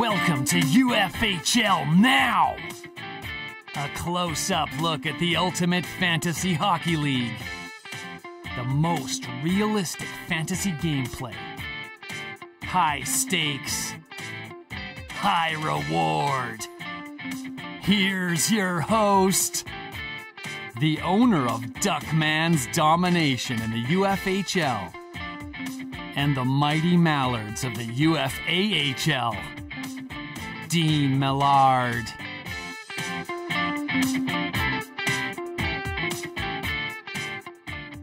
Welcome to UFHL Now! A close up look at the Ultimate Fantasy Hockey League. The most realistic fantasy gameplay. High stakes, high reward. Here's your host, the owner of Duckman's domination in the UFHL, and the mighty Mallards of the UFAHL, Dean Millard.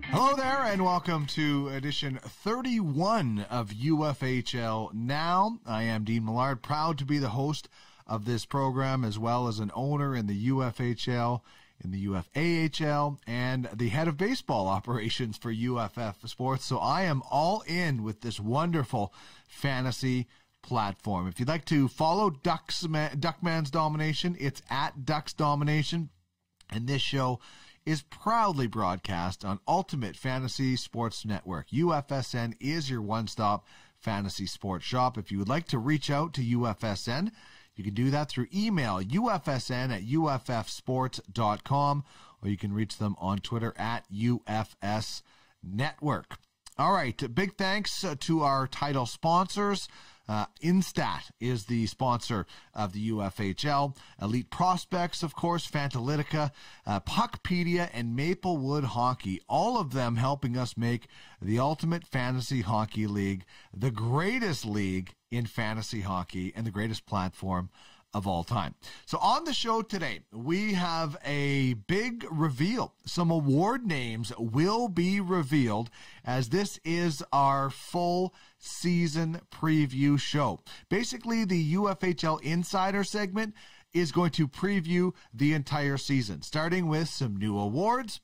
Hello there, and welcome to edition 31 of UFHL Now. I am Dean Millard, proud to be the host of this program, as well as an owner in the UFHL, in the UFAHL, and the head of baseball operations for UFF Sports. So I am all in with this wonderful fantasy platform. If you'd like to follow Ducks, Duckman's Domination, it's at Ducks Domination. And this show is proudly broadcast on Ultimate Fantasy Sports Network. UFSN is your one stop fantasy sports shop. If you would like to reach out to UFSN, you can do that through email, ufsn at uffsports.com, or you can reach them on Twitter at UFS Network. All right, big thanks uh, to our title sponsors. Uh, Instat is the sponsor of the UFHL. Elite Prospects, of course, Fantalytica, uh, Puckpedia, and Maplewood Hockey. All of them helping us make the Ultimate Fantasy Hockey League the greatest league in fantasy hockey and the greatest platform of all time. So on the show today, we have a big reveal. Some award names will be revealed as this is our full season preview show. Basically, the UFHL Insider segment is going to preview the entire season, starting with some new awards.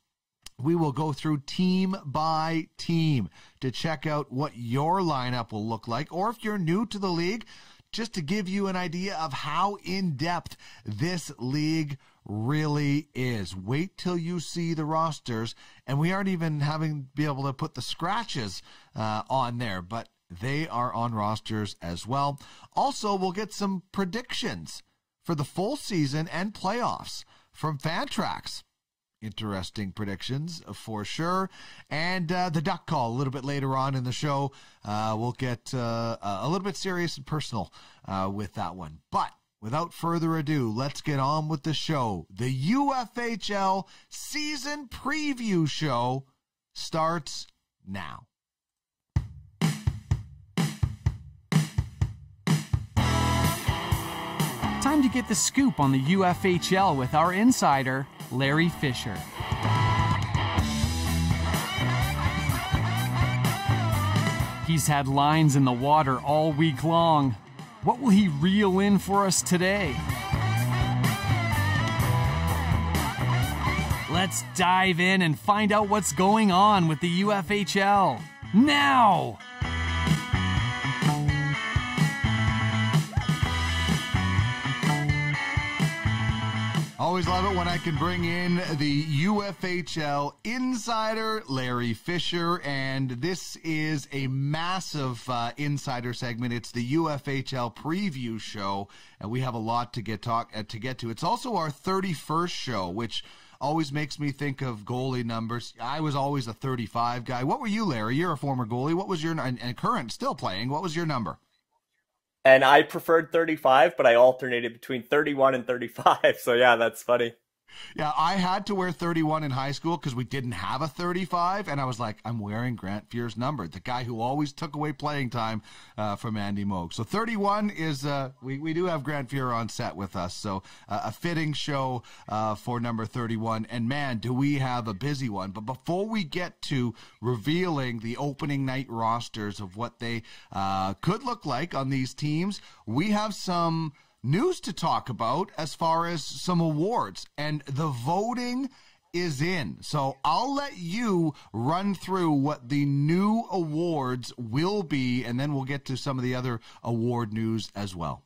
We will go through team by team to check out what your lineup will look like. Or if you're new to the league, just to give you an idea of how in depth this league really is. Wait till you see the rosters, and we aren't even having be able to put the scratches uh, on there, but they are on rosters as well. Also, we'll get some predictions for the full season and playoffs from Fantrax interesting predictions for sure. And uh, the duck call a little bit later on in the show. Uh, we'll get uh, a little bit serious and personal uh, with that one. But without further ado, let's get on with the show. The UFHL season preview show starts now. Time to get the scoop on the UFHL with our insider, Larry Fisher. He's had lines in the water all week long. What will he reel in for us today? Let's dive in and find out what's going on with the UFHL. Now! Always love it when I can bring in the UFHL insider, Larry Fisher. And this is a massive uh, insider segment. It's the UFHL preview show. And we have a lot to get talk uh, to get to. It's also our 31st show, which always makes me think of goalie numbers. I was always a 35 guy. What were you, Larry? You're a former goalie. What was your and, and current still playing? What was your number? And I preferred 35, but I alternated between 31 and 35. So yeah, that's funny. Yeah, I had to wear 31 in high school because we didn't have a 35, and I was like, I'm wearing Grant Fuhr's number, the guy who always took away playing time uh, from Andy Moog. So 31 is uh, we we do have Grant Fuhr on set with us, so uh, a fitting show uh, for number 31. And man, do we have a busy one! But before we get to revealing the opening night rosters of what they uh, could look like on these teams, we have some news to talk about as far as some awards, and the voting is in. So I'll let you run through what the new awards will be, and then we'll get to some of the other award news as well.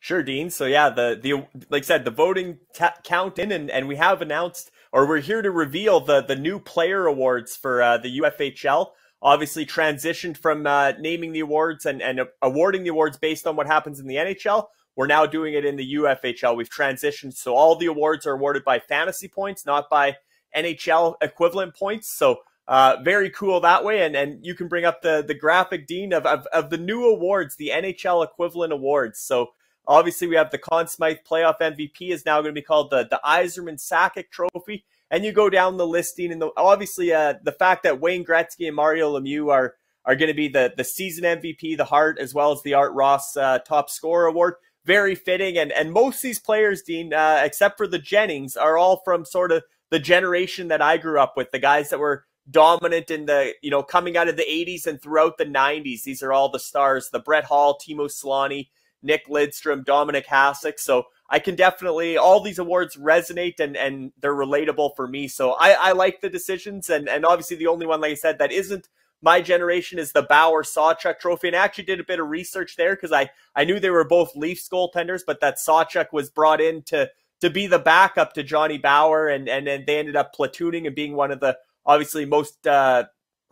Sure, Dean. So yeah, the the like I said, the voting count in, and, and we have announced, or we're here to reveal the the new player awards for uh, the UFHL. Obviously transitioned from uh, naming the awards and, and awarding the awards based on what happens in the NHL. We're now doing it in the UFHL. We've transitioned. So all the awards are awarded by fantasy points, not by NHL equivalent points. So uh, very cool that way. And and you can bring up the the graphic dean of, of, of the new awards, the NHL equivalent awards. So obviously we have the Conn Smythe playoff MVP is now going to be called the the Yzerman Sakic Trophy. And you go down the listing, and the, obviously uh, the fact that Wayne Gretzky and Mario Lemieux are are going to be the the season MVP, the Hart, as well as the Art Ross uh, Top Scorer Award. Very fitting, and and most these players, Dean, uh, except for the Jennings, are all from sort of the generation that I grew up with, the guys that were dominant in the, you know, coming out of the 80s and throughout the 90s. These are all the stars, the Brett Hull, Teemu Selanne, Nick Lidstrom, Dominik Hasek. So I can definitely, all these awards resonate and, and they're relatable for me. So I, I like the decisions. And, and obviously the only one, like I said, that isn't my generation is the Bower Sawchuk Trophy. And I actually did a bit of research there because I, I knew they were both Leafs goaltenders, but that Sawchuk was brought in to, to be the backup to Johnny Bower, And, and, and they ended up platooning and being one of the obviously most uh,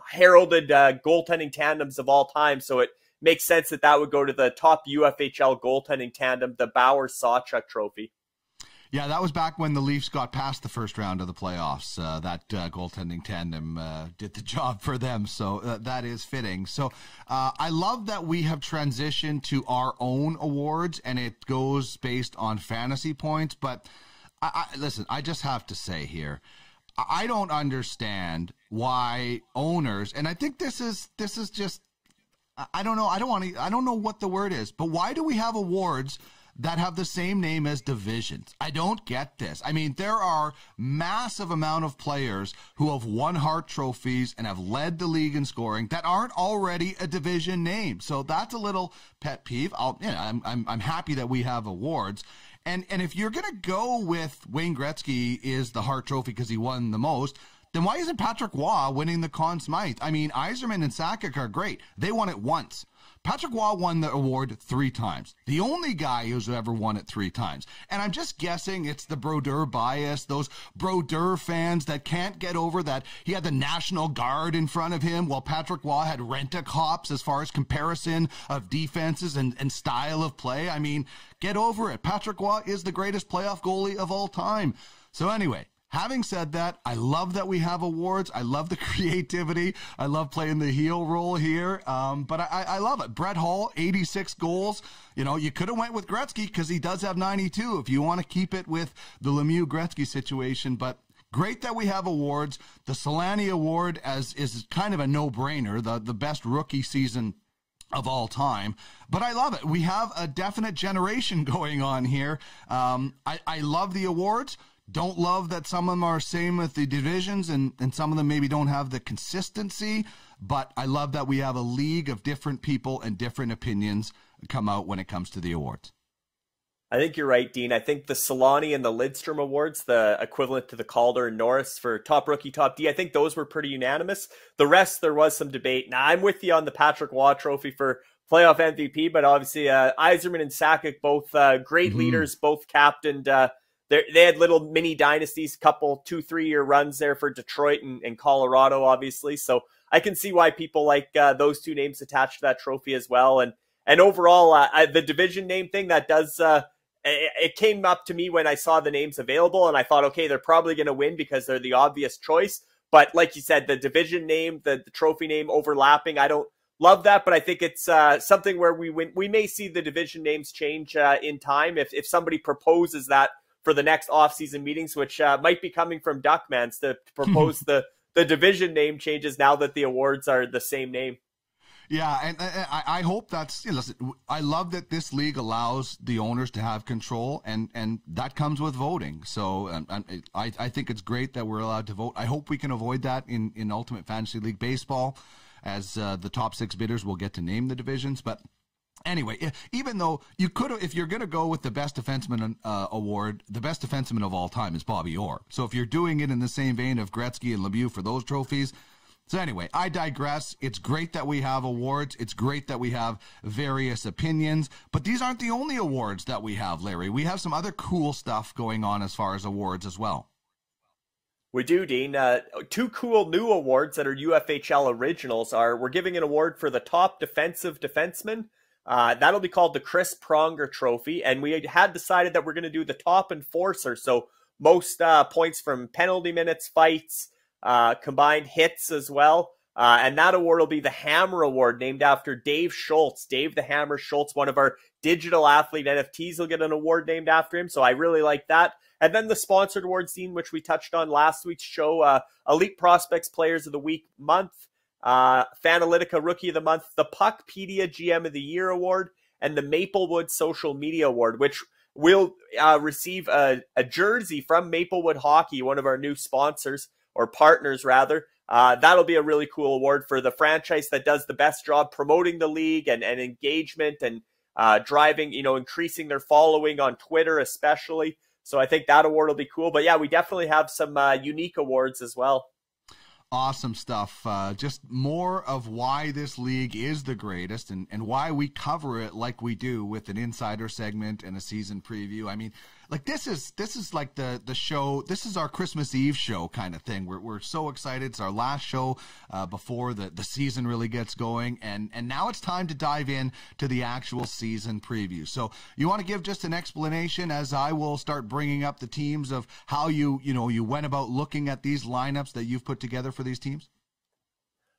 heralded uh, goaltending tandems of all time. So it makes sense that that would go to the top UFHL goaltending tandem, the Bower Sawchuk Trophy. Yeah, that was back when the Leafs got past the first round of the playoffs. Uh, that uh, goaltending tandem uh, did the job for them, so uh, that is fitting. So uh, I love that we have transitioned to our own awards, and it goes based on fantasy points. But I, I, listen, I just have to say here, I don't understand why owners, and I think this is this is just I don't know. I don't want to. I don't know what the word is, but why do we have awards that have the same name as divisions? I don't get this. I mean, there are massive amount of players who have won Hart trophies and have led the league in scoring that aren't already a division name. So that's a little pet peeve. I'll, you know, I'm, I'm, I'm happy that we have awards. And and if you're gonna go with Wayne Gretzky is the Hart Trophy because he won the most, then why isn't Patrick Roy winning the Conn Smythe? I mean, Yzerman and Sakic are great. They won it once. Patrick Roy won the award three times. The only guy who's ever won it three times. And I'm just guessing it's the Brodeur bias, those Brodeur fans that can't get over that he had the National Guard in front of him while Patrick Roy had rent-a-cops as far as comparison of defenses and, and style of play. I mean, get over it. Patrick Roy is the greatest playoff goalie of all time. So anyway, Having said that, I love that we have awards. I love the creativity. I love playing the heel role here. Um, but I, I, love it. Brett Hull, 86 goals. You know, you could have went with Gretzky because he does have 92 if you want to keep it with the Lemieux Gretzky situation. But great that we have awards. The Selanne Award as is kind of a no-brainer. The the best rookie season of all time. But I love it. We have a definite generation going on here. Um, I, I love the awards don't love that some of them are same with the divisions and, and some of them maybe don't have the consistency. But I love that we have a league of different people and different opinions come out when it comes to the awards. I think you're right, Dean. I think the Selanne and the Lidstrom awards, the equivalent to the Calder and Norris for top rookie, top D, I think those were pretty unanimous. The rest, there was some debate. Now, I'm with you on the Patrick Roy trophy for playoff MVP, but obviously, uh, Yzerman and Sakic, both uh, great mm-hmm. leaders, both captained uh, they had little mini dynasties, couple two three year runs there for Detroit and, and Colorado, obviously. So I can see why people like uh, those two names attached to that trophy as well. And and overall, uh, I, the division name thing that does uh, it, it, came up to me when I saw the names available, and I thought, okay, they're probably going to win because they're the obvious choice. But like you said, the division name, the, the trophy name overlapping, I don't love that, but I think it's uh, something where we win. We may see the division names change uh, in time if if somebody proposes that for the next offseason meetings, which uh, might be coming from Duckmans to propose the the division name changes now that the awards are the same name. Yeah, and, and I, hope that's. You know, listen, I love that this league allows the owners to have control, and and that comes with voting. So, and, and I I think it's great that we're allowed to vote. I hope we can avoid that in in Ultimate Fantasy League baseball, as uh, the top six bidders will get to name the divisions, but anyway, even though you could if you're going to go with the best defenseman uh, award, the best defenseman of all time is Bobby Orr. So if you're doing it in the same vein of Gretzky and Lemieux for those trophies, so anyway, I digress. It's great that we have awards. It's great that we have various opinions, but these aren't the only awards that we have, Larry. We have some other cool stuff going on as far as awards as well. We do, Dean. Uh, two cool new awards that are UFHL originals are we're giving an award for the top defensive defenseman. Uh, that'll be called the Chris Pronger Trophy, and we had decided that we're going to do the top enforcer. So most uh, points from penalty minutes, fights, uh, combined hits as well. Uh, and that award will be the Hammer Award, named after Dave Schultz. Dave the Hammer Schultz, one of our digital athlete NFTs, will get an award named after him. So I really like that. And then the sponsored award scene, which we touched on last week's show, uh, Elite Prospects Players of the Week month, uh, Fanalytica Rookie of the Month, the Puckpedia GM of the Year Award, and the Maplewood Social Media Award, which will uh, receive a, a, jersey from Maplewood Hockey, one of our new sponsors or partners, rather. Uh, that'll be a really cool award for the franchise that does the best job promoting the league and, and engagement and uh, driving, you know, increasing their following on Twitter, especially. So I think that award will be cool. But yeah, we definitely have some uh, unique awards as well. Awesome stuff. Uh, just more of why this league is the greatest and, and why we cover it like we do with an insider segment and a season preview. I mean, like this is this is like the the show this is our christmas eve show kind of thing. We're, we're so excited. It's our last show uh, before the the season really gets going. And and now it's time to dive in to the actual season preview. So you want to give just an explanation as i will start bringing up the teams of how you you know you went about looking at these lineups that you've put together for these teams?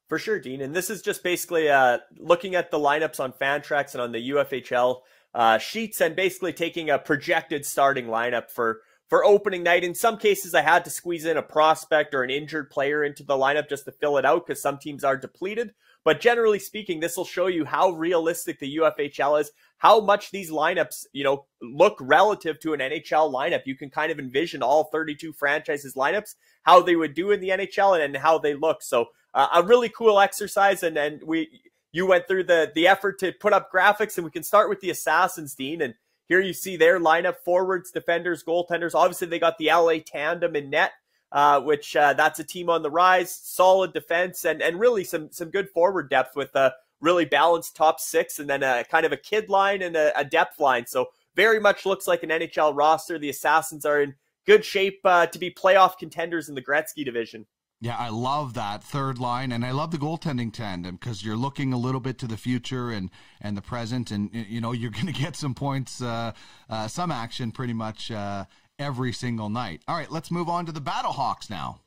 For sure, Dean. And this is just basically uh, looking at the lineups on Fantrax and on the UFHL uh, sheets and basically taking a projected starting lineup for for opening night. In some cases, I had to squeeze in a prospect or an injured player into the lineup just to fill it out because some teams are depleted. But generally speaking, this will show you how realistic the UFHL is, how much these lineups, you know, look relative to an NHL lineup. You can kind of envision all 32 franchises lineups, how they would do in the NHL and, and how they look. So uh, a really cool exercise. And, and we, you went through the the effort to put up graphics, and we can start with the Assassins, Dean. And here you see their lineup: forwards, defenders, goaltenders. Obviously, they got the LA tandem in net, uh, which uh, that's a team on the rise. Solid defense and and really some some good forward depth with a really balanced top six, and then a kind of a kid line and a, a depth line. So very much looks like an NHL roster. The Assassins are in good shape uh, to be playoff contenders in the Gretzky division. Yeah, I love that third line, and I love the goaltending tandem because you're looking a little bit to the future and and the present, and you know you're going to get some points, uh, uh, some action, pretty much uh, every single night. All right, let's move on to the Battlehawks now.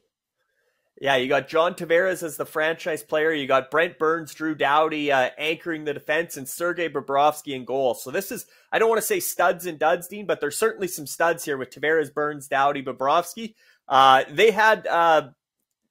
Yeah, you got John Tavares as the franchise player. You got Brent Burns, Drew Doughty uh, anchoring the defense, and Sergei Bobrovsky in goal. So this is, I don't want to say studs and duds, Dean, but there's certainly some studs here with Tavares, Burns, Doughty, Bobrovsky. Uh, they had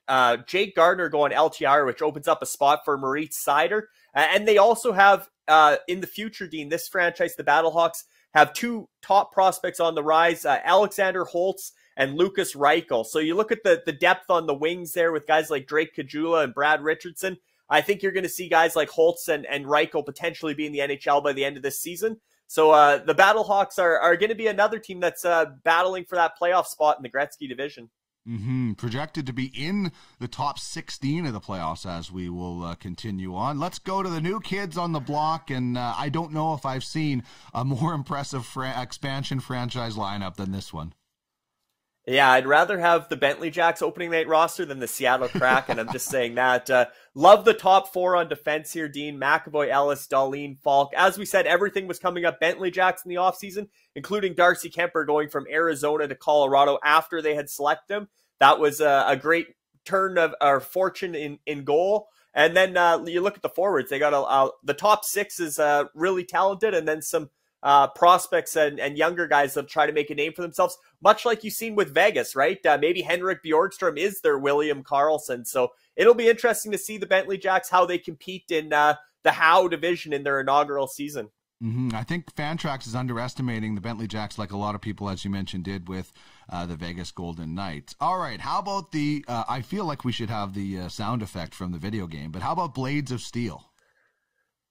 uh, Jake Gardiner going LTR, which opens up a spot for Moritz Seider. Uh, and they also have uh, in the future, Dean, this franchise, the Battlehawks, have two top prospects on the rise uh, Alexander Holtz and Lukas Reichel. So you look at the, the depth on the wings there with guys like Drake Caggiula and Brad Richardson. I think you're going to see guys like Holtz and, and Reichel potentially be in the NHL by the end of this season. So uh, the Battlehawks are, are going to be another team that's uh, battling for that playoff spot in the Gretzky division. Mm-hmm. Projected to be in the top 16 of the playoffs as we will uh, continue on. Let's go to the new kids on the block, and uh, I don't know if I've seen a more impressive fra- expansion franchise lineup than this one. Yeah, I'd rather have the Bentley Jacks opening night roster than the Seattle Crack. And I'm just saying that. Uh, love the top four on defense here, Dean. McAvoy, Ellis, Dahlin, Falk. As we said, everything was coming up Bentley Jacks in the offseason, including Darcy Kuemper going from Arizona to Colorado after they had selected him. That was a, a great turn of our fortune in, in goal. And then uh, you look at the forwards; they got a, a the top six is uh, really talented, and then some uh, prospects and, and younger guys that try to make a name for themselves, much like you've seen with Vegas, right? Uh, maybe Henrik Borgstrom is their William Karlsson. So it'll be interesting to see the Bentley Jacks, how they compete in uh, the Howe division in their inaugural season. Mm-hmm. I think Fantrax is underestimating the Bentley Jacks, like a lot of people, as you mentioned, did with uh, the Vegas Golden Knights. All right, how about the? Uh, I feel like we should have the uh, sound effect from the video game, but how about Blades of Steel?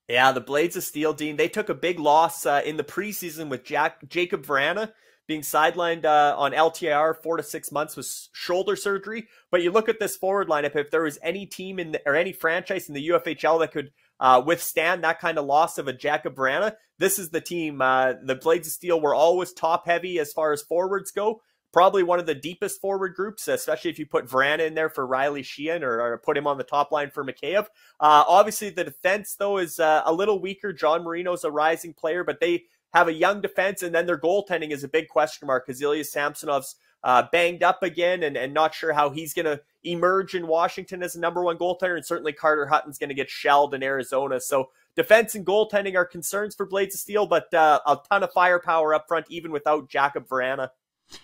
Yeah, the Blades of Steel, Dean. They took a big loss uh, in the preseason with Jack Jakub Vrana being sidelined uh, on LTIR four to six months with shoulder surgery. But you look at this forward lineup. If there was any team in the, or any franchise in the UFHL that could uh, withstand that kind of loss of a Jakub Vrana, this is the team. Uh, the Blades of Steel were always top heavy as far as forwards go. Probably one of the deepest forward groups, especially if you put Vrana in there for Riley Sheahan or, or put him on the top line for Mikheyev. Uh, obviously, the defense, though, is uh, a little weaker. John Marino's a rising player, but they have a young defense, and then their goaltending is a big question mark because Ilya Samsonov's uh, banged up again and, and not sure how he's going to emerge in Washington as a number one goaltender. And certainly Carter Hutton's going to get shelled in Arizona. So defense and goaltending are concerns for Blades of Steel, but uh, a ton of firepower up front, even without Jakub Vrana.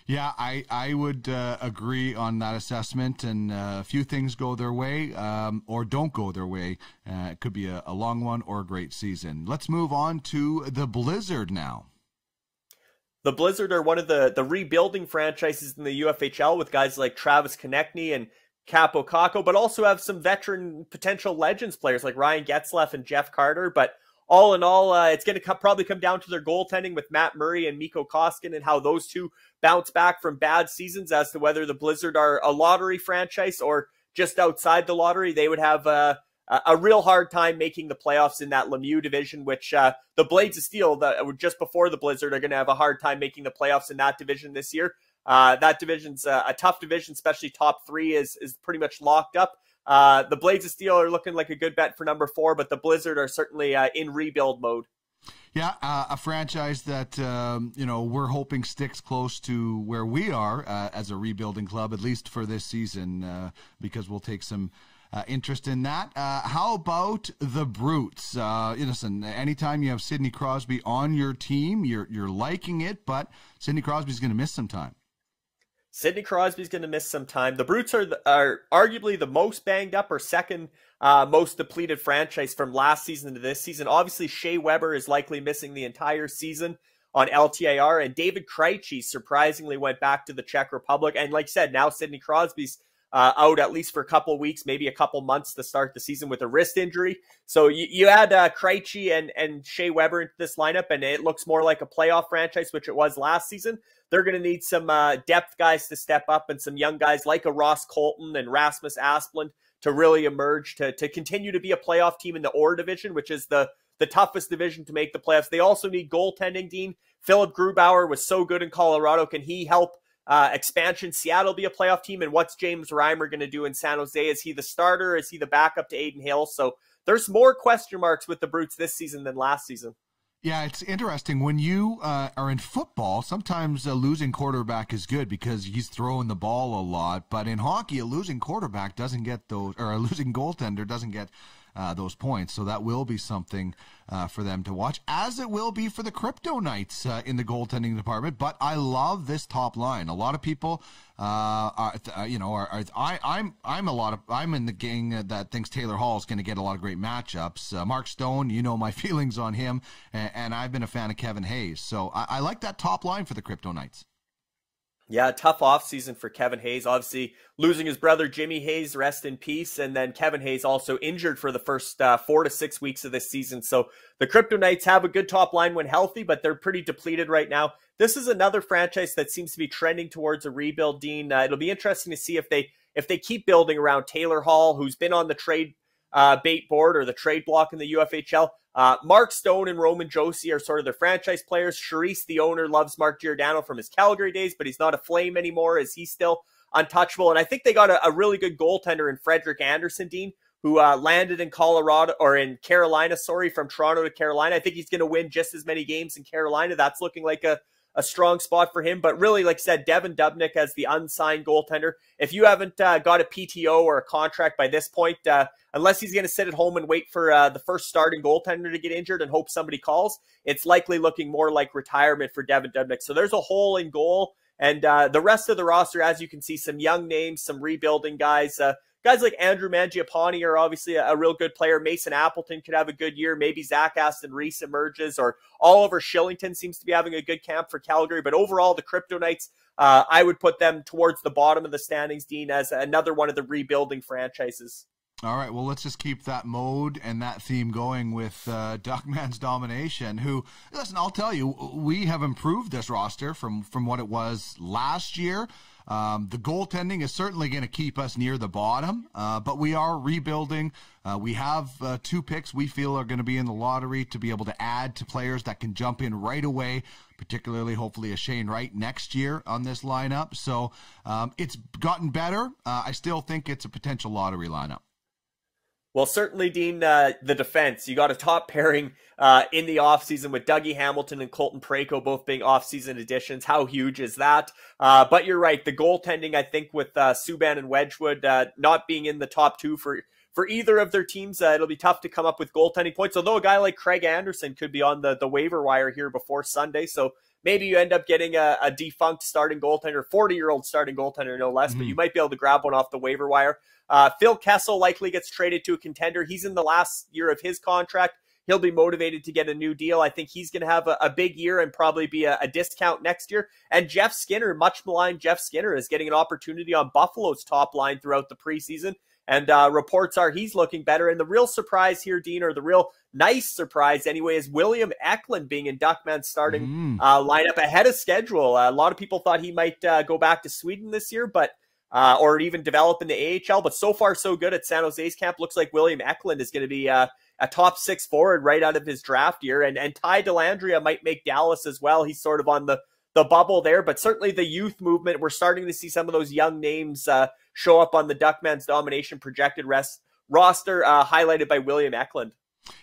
Yeah, I I would uh, agree on that assessment, and uh, a few things go their way um, or don't go their way. Uh, it could be a, a, long one or a great season. Let's move on to the Blizzard now. The Blizzard are one of the the rebuilding franchises in the UFHL with guys like Travis Konecny and Kaapo Kakko, but also have some veteran potential legends players like Ryan Getzlaf and Jeff Carter, but all in all, uh, it's going to co- probably come down to their goaltending with Matt Murray and Mikko Koskinen and how those two bounce back from bad seasons as to whether the Blizzard are a lottery franchise or just outside the lottery. They would have uh, a real hard time making the playoffs in that Lemieux division, which uh, the Blades of Steel, the, just before the Blizzard, are going to have a hard time making the playoffs in that division this year. Uh, that division's a, a tough division, especially top three is is pretty much locked up. Uh, the Blades of Steel are looking like a good bet for number four, but the Blizzard are certainly uh, in rebuild mode. Yeah, uh, a franchise that um, you know we're hoping sticks close to where we are uh, as a rebuilding club, at least for this season, uh, because we'll take some. Uh, interest in that. Uh, how about the Brutes? Uh, listen, anytime you have Sidney Crosby on your team, you're you're liking it, but Sidney Crosby's going to miss some time. Sidney Crosby's going to miss some time. The Brutes are the, are arguably the most banged up or second uh, most depleted franchise from last season to this season. Obviously, Shea Weber is likely missing the entire season on LTIR, and David Krejci surprisingly went back to the Czech Republic. And like I said, now Sidney Crosby's uh, out at least for a couple weeks, maybe a couple months to start the season with a wrist injury. So you, you add uh, Krejci and, and Shea Weber into this lineup, and it looks more like a playoff franchise, which it was last season. They're going to need some uh, depth guys to step up and some young guys like a Ross Colton and Rasmus Asplund to really emerge to, to continue to be a playoff team in the Orr division, which is the the toughest division to make the playoffs. They also need goaltending, Dean. Philipp Grubauer was so good in Colorado. Can he help uh, expansion Seattle be a playoff team? And what's James Reimer going to do in San Jose? Is he the starter? Is he the backup to Adin Hill? So there's more question marks with the Brutes this season than last season. Yeah, it's interesting when you uh, are in football. Sometimes a losing quarterback is good because he's throwing the ball a lot. But in hockey, a losing quarterback doesn't get those, or a losing goaltender doesn't get uh, those points. So that will be something uh, for them to watch, as it will be for the Crypto Knights uh, in the goaltending department. But I love this top line. A lot of people, uh, are, uh, you know, are, are, I, I'm I'm a lot of I'm in the gang that thinks Taylor Hall is going to get a lot of great matchups. Mark Stone, you know my feelings on him, and, and, I've been a fan of Kevin Hayes. So I, I like that top line for the Crypto Knights. Yeah, tough offseason for Kevin Hayes. Obviously, losing his brother Jimmy Hayes, rest in peace. And then Kevin Hayes also injured for the first uh, four to six weeks of this season. So the Crypto Knights have a good top line when healthy, but they're pretty depleted right now. This is another franchise that seems to be trending towards a rebuild, Dean. Uh, it'll be interesting to see if they if they keep building around Taylor Hall, who's been on the trade uh, bait board or the trade block in the UFHL. Uh, Mark Stone and Roman Josi are sort of their franchise players. Charisse, the owner, loves Mark Giordano from his Calgary days, but he's not a flame anymore. Is he still untouchable? And I think they got a, a really good goaltender in Frederik Andersen, Dean, who uh, landed in Colorado or in Carolina, sorry, from Toronto to Carolina. I think he's going to win just as many games in Carolina. That's looking like a a strong spot for him. But really, like I said, Devin Dubnyk as the unsigned goaltender. If you haven't uh, got a PTO or a contract by this point, uh, unless he's going to sit at home and wait for uh, the first starting goaltender to get injured and hope somebody calls, it's likely looking more like retirement for Devin Dubnyk. So there's a hole in goal. And uh, the rest of the roster, as you can see, some young names, some rebuilding guys. Guys like Andrew Mangiapane are obviously a, a, real good player. Mason Appleton could have a good year. Maybe Zach Aston Reese emerges, or Oliver Kylington seems to be having a good camp for Calgary. But overall, the Crypto Knights, uh, I would put them towards the bottom of the standings, Dean, as another one of the rebuilding franchises. All right, well, let's just keep that mode and that theme going with uh, Duckman's domination. Who, listen, I'll tell you, we have improved this roster from from what it was last year. Um, the goaltending is certainly going to keep us near the bottom, uh, but we are rebuilding. Uh, we have uh, two picks we feel are going to be in the lottery to be able to add to players that can jump in right away particularly hopefully a Shane Wright next year on this lineup. So um, it's gotten better. Uh, I still think it's a potential lottery lineup. Well, certainly, Dean, uh, the defense. You got a top pairing uh, in the offseason with Dougie Hamilton and Colton Parayko both being offseason additions. How huge is that? Uh, but you're right. The goaltending, I think, with uh, Subban and Wedgewood uh, not being in the top two for for either of their teams, uh, it'll be tough to come up with goaltending points. Although a guy like Craig Anderson could be on the, the waiver wire here before Sunday. So maybe you end up getting a, a defunct starting goaltender, 40 year old starting goaltender, no less, mm-hmm. but you might be able to grab one off the waiver wire. Uh, Phil Kessel likely gets traded to a contender. He's in the last year of his contract. He'll be motivated to get a new deal. I think he's going to have a, a, big year and probably be a, a, discount next year. And Jeff Skinner, much maligned Jeff Skinner, is getting an opportunity on Buffalo's top line throughout the preseason. And uh, reports are he's looking better. And the real surprise here, Dean, or the real nice surprise anyway, is William Eklund being in Duckman's starting mm. uh, lineup ahead of schedule. Uh, a lot of people thought he might uh, go back to Sweden this year, but uh, or even develop in the AHL. But so far, so good at San Jose's camp. Looks like William Eklund is going to be uh, a top six forward right out of his draft year. And and Ty Dellandrea might make Dallas as well. He's sort of on the the bubble there, but certainly the youth movement. We're starting to see some of those young names uh, show up on the Duckman's domination projected rest roster, uh, highlighted by William Eklund.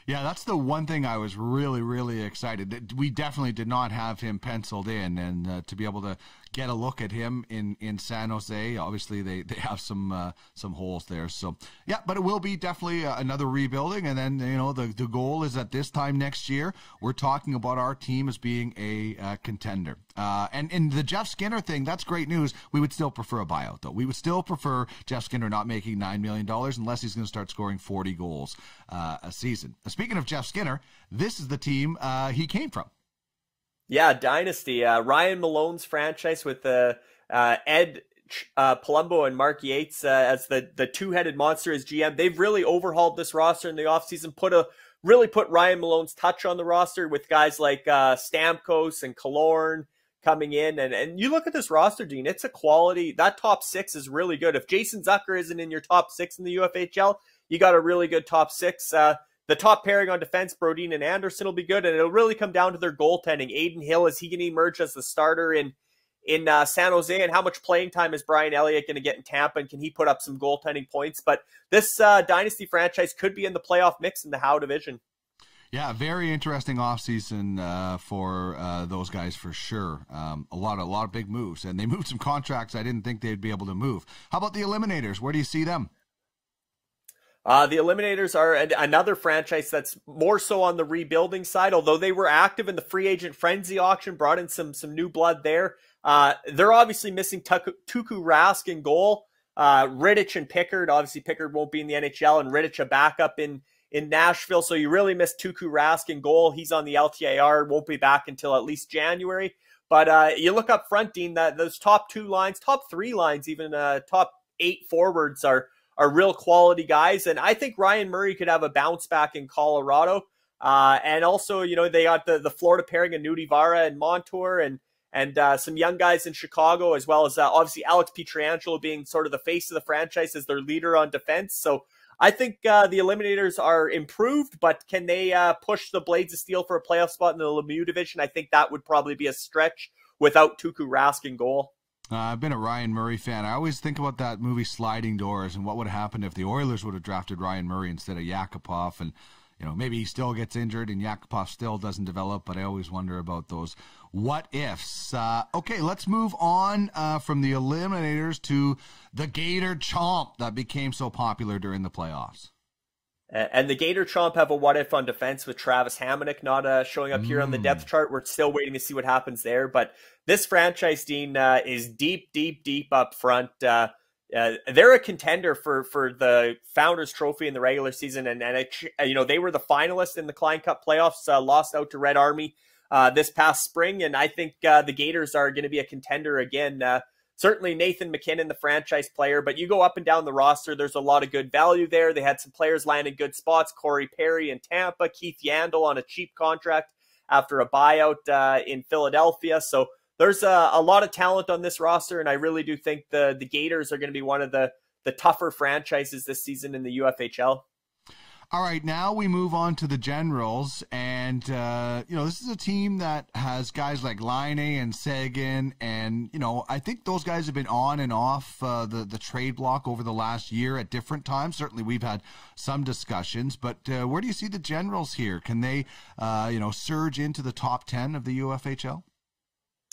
Yeah, that's the one thing I was really, really excited. That we definitely did not have him penciled in, and uh, to be able to get a look at him in, in San Jose, obviously they, they have some uh, some holes there. So yeah, but it will be definitely uh, another rebuilding, and then you know the the goal is that this time next year we're talking about our team as being a uh, contender. Uh, and in the Jeff Skinner thing, that's great news. We would still prefer a buyout, though. We would still prefer Jeff Skinner not making $9 million unless he's going to start scoring 40 goals uh, a season. Speaking of Jeff Skinner, this is the team uh, he came from. Yeah, Dynasty. Uh, Ryan Malone's franchise with uh, uh, Ed uh, Palumbo and Mark Yates uh, as the, the two headed monster as GM. They've really overhauled this roster in the offseason, put a really put Ryan Malone's touch on the roster with guys like uh, Stamkos and Killorn coming in. And, and you look at this roster, Dean, it's a quality. That top six is really good. If Jason Zucker isn't in your top six in the UFHL, you got a really good top six. Uh, the top pairing on defense, Brodin and Anderson, will be good. And it'll really come down to their goaltending. Adin Hill, is he going to emerge as the starter in in uh, San Jose, and how much playing time is Brian Elliott going to get in Tampa, and can he put up some goaltending points? But this uh, dynasty franchise could be in the playoff mix in the Howe division. Yeah, very interesting offseason uh, for uh, those guys for sure. Um, a lot, a lot of big moves, and they moved some contracts I didn't think they'd be able to move. How about the Eliminators? Where do you see them? Uh, the Eliminators are another franchise that's more so on the rebuilding side, although they were active in the free agent frenzy auction, brought in some some new blood there. Uh, they're obviously missing Tuukka, Tuukka Rask in goal. Uh, Rittich and Pickard. Obviously, Pickard won't be in the NHL, and Rittich a backup in in Nashville. So you really miss Tuukka Rask in goal. He's on the LTIR, won't be back until at least January. But uh, you look up front, Dean, that those top two lines, top three lines, even uh, top eight forwards are are real quality guys. And I think Ryan Murray could have a bounce back in Colorado. Uh, and also, you know, they got the, the Florida pairing of Nutivaara and Montour and and uh, some young guys in Chicago, as well as uh, obviously Alex Pietrangelo being sort of the face of the franchise as their leader on defense. So I think uh, the Eliminators are improved, but can they uh, push the Blades of Steel for a playoff spot in the Lemieux division? I think that would probably be a stretch without Tuukka Rask in goal. Uh, I've been a Ryan Murray fan. I always think about that movie Sliding Doors and what would have happened if the Oilers would have drafted Ryan Murray instead of Yakupov and you know, maybe he still gets injured and Yakupov still doesn't develop, but I always wonder about those what ifs. Uh, okay, let's move on uh, from the Eliminators to the Gator Chomp that became so popular during the playoffs. And the Gator Chomp have a what if on defense with Travis Hamonic not uh, showing up here mm. on the depth mm. chart. We're still waiting to see what happens there. But this franchise, Dean, uh, is deep, deep, deep up front. Uh, uh, they're a contender for for the Founders Trophy in the regular season, and and it, you know they were the finalists in the Klein Cup playoffs, uh, lost out to Red Army uh, this past spring, and I think uh, the Gators are going to be a contender again. Certainly Nathan MacKinnon, the franchise player, but you go up and down the roster, there's a lot of good value there. They had some players land in good spots: Corey Perry in Tampa, Keith Yandle on a cheap contract after a buyout uh, in Philadelphia, so there's a, a lot of talent on this roster, and I really do think the the Gators are going to be one of the the tougher franchises this season in the UFHL. All right, now we move on to the Generals, and uh, you know this is a team that has guys like Laine and Seguin, and you know I think those guys have been on and off uh, the the trade block over the last year at different times. Certainly, we've had some discussions, but uh, where do you see the Generals here? Can they, uh, you know, surge into the top ten of the UFHL?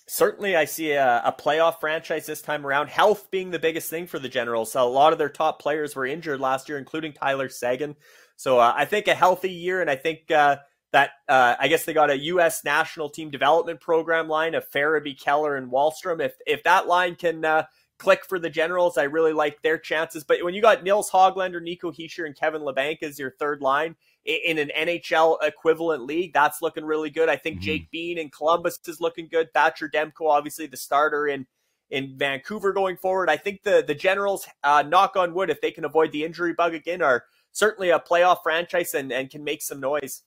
certainly I see a, a, playoff franchise this time around. Health being the biggest thing for the Generals. A lot of their top players were injured last year, including Tyler Seguin. So uh, I think a healthy year, and I think uh, that uh, I guess they got a U.S. national team development program line of Farabee, Keller, and Wahlstrom. If if that line can uh, click for the Generals, I really like their chances. But when you got Nils Hoglander, Nico Hischier, and Kevin Labanc as your third line in an NHL equivalent league, that's looking really good. I think mm-hmm. Jake Bean in Columbus is looking good. Thatcher Demko, obviously the starter in in Vancouver going forward. I think the the Generals, uh, knock on wood, if they can avoid the injury bug again, are certainly a playoff franchise and, and can make some noise.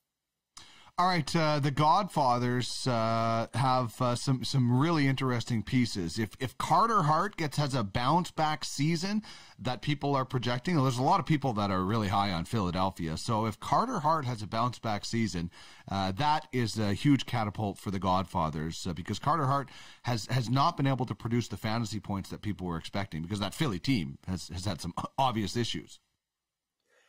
All right, uh, the Godfathers uh, have uh, some some really interesting pieces. If if Carter Hart gets has a bounce back season that people are projecting, there's a lot of people that are really high on Philadelphia. So if Carter Hart has a bounce back season, uh, that is a huge catapult for the Godfathers uh, because Carter Hart has has not been able to produce the fantasy points that people were expecting because that Philly team has has had some obvious issues.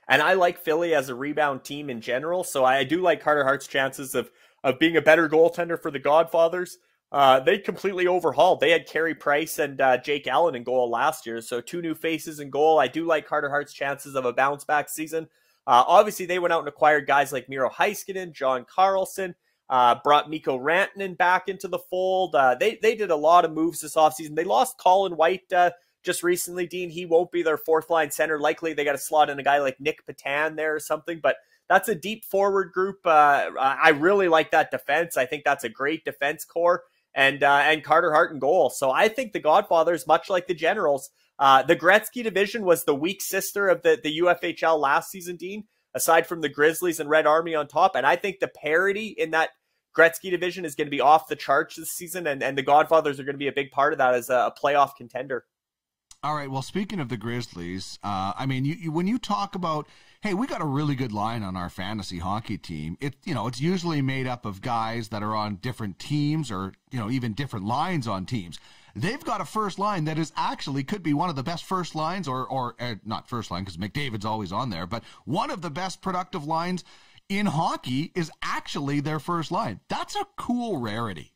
And I like Philly as a rebound team in general, so I do like Carter Hart's chances of of being a better goaltender for the Godfathers. Uh, they completely overhauled. They had Carey Price and uh, Jake Allen in goal last year, so two new faces in goal. I do like Carter Hart's chances of a bounce back season. Uh, obviously, they went out and acquired guys like Miro Heiskanen, John Carlson, uh, brought Mikko Rantanen back into the fold. Uh, they they did a lot of moves this offseason. They lost Colin White uh, just recently, Dean. He won't be their fourth line center. Likely they got to slot in a guy like Nick Petan there or something, but that's a deep forward group. Uh, I really like that defense. I think that's a great defense core. And uh, and Carter Hart and goal. So I think the Godfathers, much like the Generals, uh, the Gretzky division was the weak sister of the, the UFHL last season, Dean, aside from the Grizzlies and Red Army on top. And I think the parity in that Gretzky division is going to be off the charts this season, and, and the Godfathers are going to be a big part of that as a, a playoff contender. All right. Well, speaking of the Grizzlies, uh, I mean, you, you, when you talk about, hey, we got a really good line on our fantasy hockey team. It you know it's usually made up of guys that are on different teams or you know even different lines on teams. They've got a first line that is actually could be one of the best first lines, or or uh, not first line because McDavid's always on there, but one of the best productive lines in hockey is actually their first line. That's a cool rarity.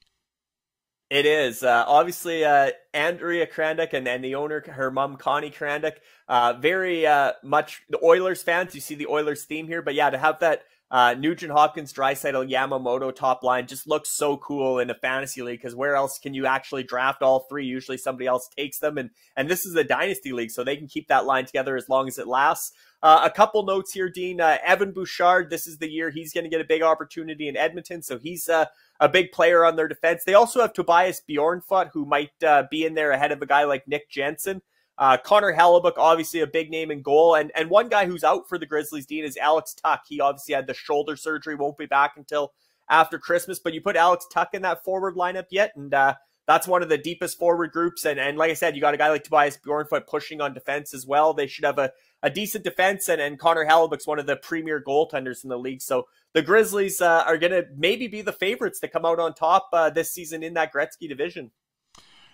It is uh, obviously uh, Andrea Krandic and, and the owner, her mom Connie Krandic, uh, very uh, much the Oilers fans. You see the Oilers theme here, but yeah, to have that uh, Nugent Hopkins, Draisaitl, Yamamoto top line just looks so cool in a fantasy league because where else can you actually draft all three? Usually somebody else takes them, and and this is a dynasty league, so they can keep that line together as long as it lasts. Uh, a couple notes here, Dean. Uh, Evan Bouchard, this is the year he's going to get a big opportunity in Edmonton, so he's uh, a big player on their defense. They also have Tobias Bjornfot, who might uh, be in there ahead of a guy like Nick Jensen. Uh, Connor Hellebuyck, obviously a big name in goal, and and one guy who's out for the Grizzlies, Dean, is Alex Tuch. He obviously had the shoulder surgery, won't be back until after Christmas. But you put Alex Tuch in that forward lineup yet, and uh, that's one of the deepest forward groups. And and like I said, you got a guy like Tobias Bjornfot pushing on defense as well. They should have a, a decent defense, and and Connor Hellebuyck's one of the premier goaltenders in the league. So the Grizzlies uh, are going to maybe be the favorites to come out on top uh, this season in that Gretzky division.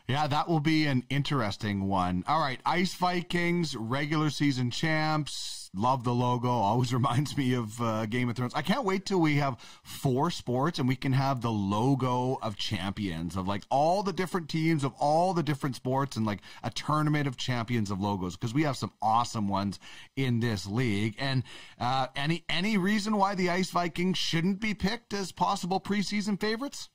Yeah, that will be an interesting one. All right, Ice Vikings, regular season champs. Love the logo. Always reminds me of uh, Game of Thrones. I can't wait till we have four sports and we can have the logo of champions of like all the different teams of all the different sports and like a tournament of champions of logos because we have some awesome ones in this league. And uh, any any reason why the Ice Vikings shouldn't be picked as possible preseason favorites?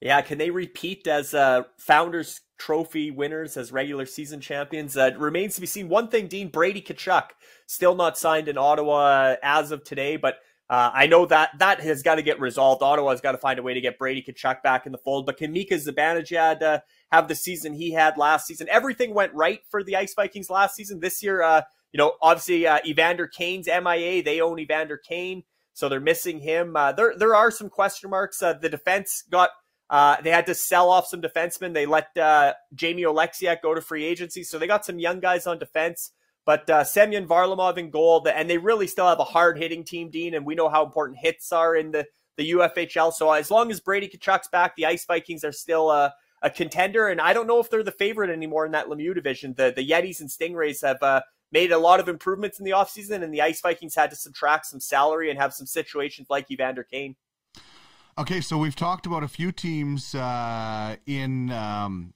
Yeah, can they repeat as uh, Founders Trophy winners, as regular season champions? Uh, remains to be seen. One thing, Dean Brady Tkachuk still not signed in Ottawa as of today, but uh, I know that that has got to get resolved. Ottawa's got to find a way to get Brady Tkachuk back in the fold. But can Mika Zibanejad uh, have the season he had last season? Everything went right for the Ice Vikings last season. This year, uh, you know, obviously uh, Evander Kane's MIA. They own Evander Kane, so they're missing him. Uh, there there are some question marks. Uh, the defense got uh, they had to sell off some defensemen. They let uh, Jamie Oleksiak go to free agency, so they got some young guys on defense. But uh, Semyon Varlamov in goal, and they really still have a hard hitting team, Dean. And we know how important hits are in the, the UFHL. So as long as Brady Tkachuk's back, the Ice Vikings are still a, a contender. And I don't know if they're the favorite anymore in that Lemieux division. The, the Yetis and Stingrays have uh, made a lot of improvements in the offseason, and the Ice Vikings had to subtract some salary and have some situations like Evander Kane. Okay, so we've talked about a few teams uh, in um,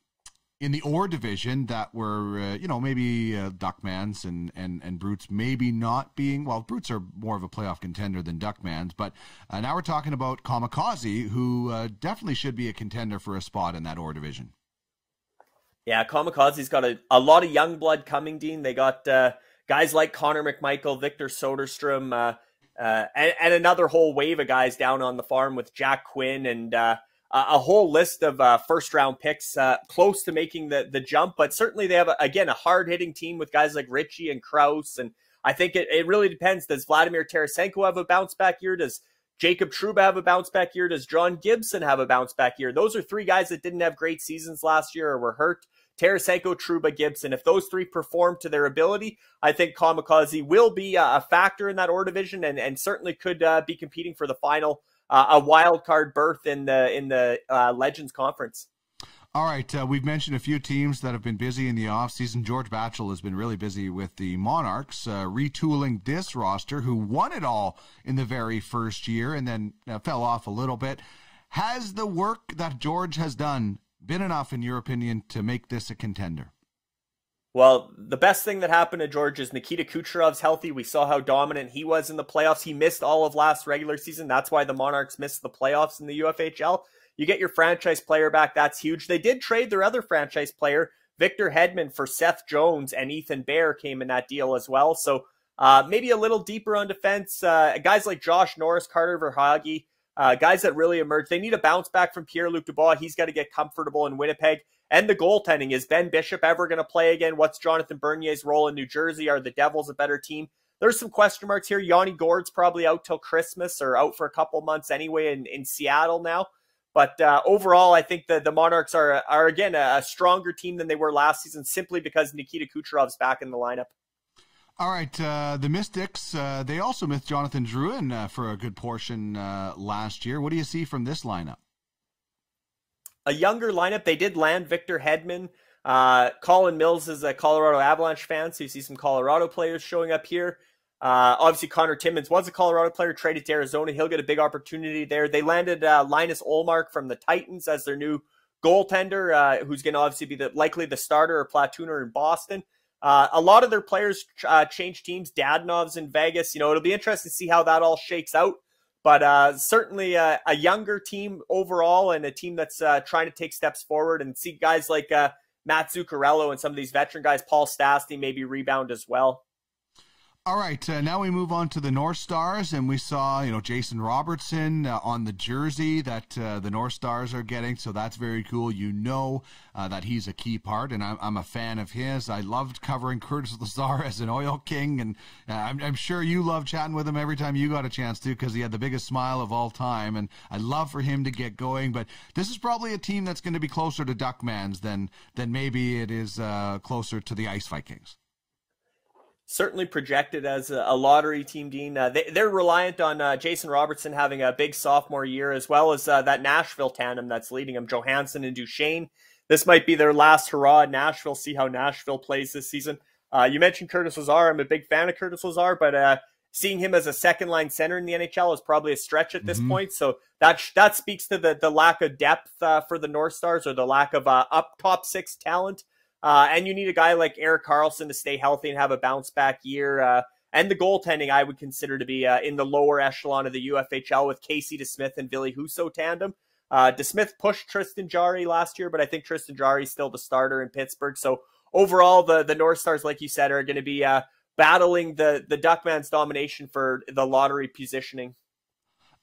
in the Orr division that were, uh, you know, maybe uh, Duckmans and, and, and Brutes maybe not being, well, Brutes are more of a playoff contender than Duckmans, but uh, now we're talking about Kamikaze, who uh, definitely should be a contender for a spot in that Orr division. Yeah, Kamikaze's got a, a lot of young blood coming, Dean. They got uh, guys like Connor McMichael, Victor Soderstrom, uh, and, and, another whole wave of guys down on the farm with Jack Quinn and a whole list of uh, first round picks uh, close to making the, the jump, but certainly they have, a, again, a hard hitting team with guys like Ritchie and Kraus. And I think it, it really depends. Does Vladimir Tarasenko have a bounce back year? Does Jacob Trouba have a bounce back year? Does John Gibson have a bounce back year? Those are three guys that didn't have great seasons last year or were hurt. Tarasenko, Trouba, Gibson. If those three perform to their ability, I think Kamikaze will be a, factor in that Orr division and, and certainly could uh, be competing for the final uh, a wild card berth in the in the uh, Legends Conference. All right, uh, we've mentioned a few teams that have been busy in the offseason. George Batchel has been really busy with the Monarchs, uh, retooling this roster, who won it all in the very first year and then uh, fell off a little bit. Has the work that George has done been enough, in your opinion, to make this a contender? Well, the best thing that happened to George is Nikita Kucherov's healthy. We saw how dominant he was in the playoffs. He missed all of last regular season. That's why the Monarchs missed the playoffs in the UFHL. You get your franchise player back. That's huge. They did trade their other franchise player, Victor Hedman, for Seth Jones, and Ethan Bear came in that deal as well. So uh, maybe a little deeper on defense. Uh, guys like Josh Norris, Carter Verhaeghe, uh, guys that really emerged. They need a bounce back from Pierre Luc Dubois. He's got to get comfortable in Winnipeg. And the goaltending is Ben Bishop ever going to play again? What's Jonathan Bernier's role in New Jersey? Are the Devils a better team? There's some question marks here. Yanni Gourde's probably out till Christmas or out for a couple months anyway in, in Seattle now. But uh, overall, I think the, the Monarchs are, are again, a, a stronger team than they were last season simply because Nikita Kucherov's back in the lineup. All right, uh, the Mystics, uh, they also missed Jonathan Drouin uh, for a good portion uh, last year. What do you see from this lineup? a younger lineup. They did land Victor Hedman. Uh, Colin Mills is a Colorado Avalanche fan, so you see some Colorado players showing up here. Uh, obviously, Connor Timmins was a Colorado player, traded to Arizona. He'll get a big opportunity there. They landed Linus Ullmark from the Titans as their new goaltender, who's going to obviously be the likely the starter or platooner in Boston. Uh, a lot of their players uh, change teams. Dadonov's in Vegas. You know, it'll be interesting to see how that all shakes out. But uh, certainly a, a, younger team overall and a team that's uh, trying to take steps forward and see guys like uh, Matt Zuccarello and some of these veteran guys, Paul Stastny, maybe rebound as well. All right, uh, now we move on to the North Stars, and we saw you know Jason Robertson uh, on the jersey that uh, the North Stars are getting, so that's very cool. You know uh, that he's a key part, and I'm, I'm a fan of his. I loved covering Curtis Lazar as an Oil King, and uh, I'm, I'm, sure you love chatting with him every time you got a chance to, because he had the biggest smile of all time, and I'd love for him to get going. But this is probably a team that's going to be closer to Duckmans than than maybe it is uh, closer to the Ice Vikings certainly projected as a, lottery team, Dean. Uh, they, are reliant on uh, Jason Robertson having a big sophomore year, as well as uh, that Nashville tandem that's leading them, Johansen and Duchene. This might be their last hurrah in Nashville. See how Nashville plays this season. Uh, you mentioned Curtis Lazar. I'm a big fan of Curtis Lazar, but uh, seeing him as a second line center in the NHL is probably a stretch at this mm-hmm. point. So that that speaks to the the lack of depth uh, for the North Stars or the lack of up top six talent uh, and you need a guy like Erik Karlsson to stay healthy and have a bounce back year. Uh, and the goaltending I would consider to be uh, in the lower echelon of the UFHL with Casey DeSmith and Ville Husso tandem. Uh, DeSmith pushed Tristan Jarry last year, but I think Tristan Jarry is still the starter in Pittsburgh. So overall, the the North Stars, like you said, are going to be uh, battling the the Duckman's domination for the lottery positioning.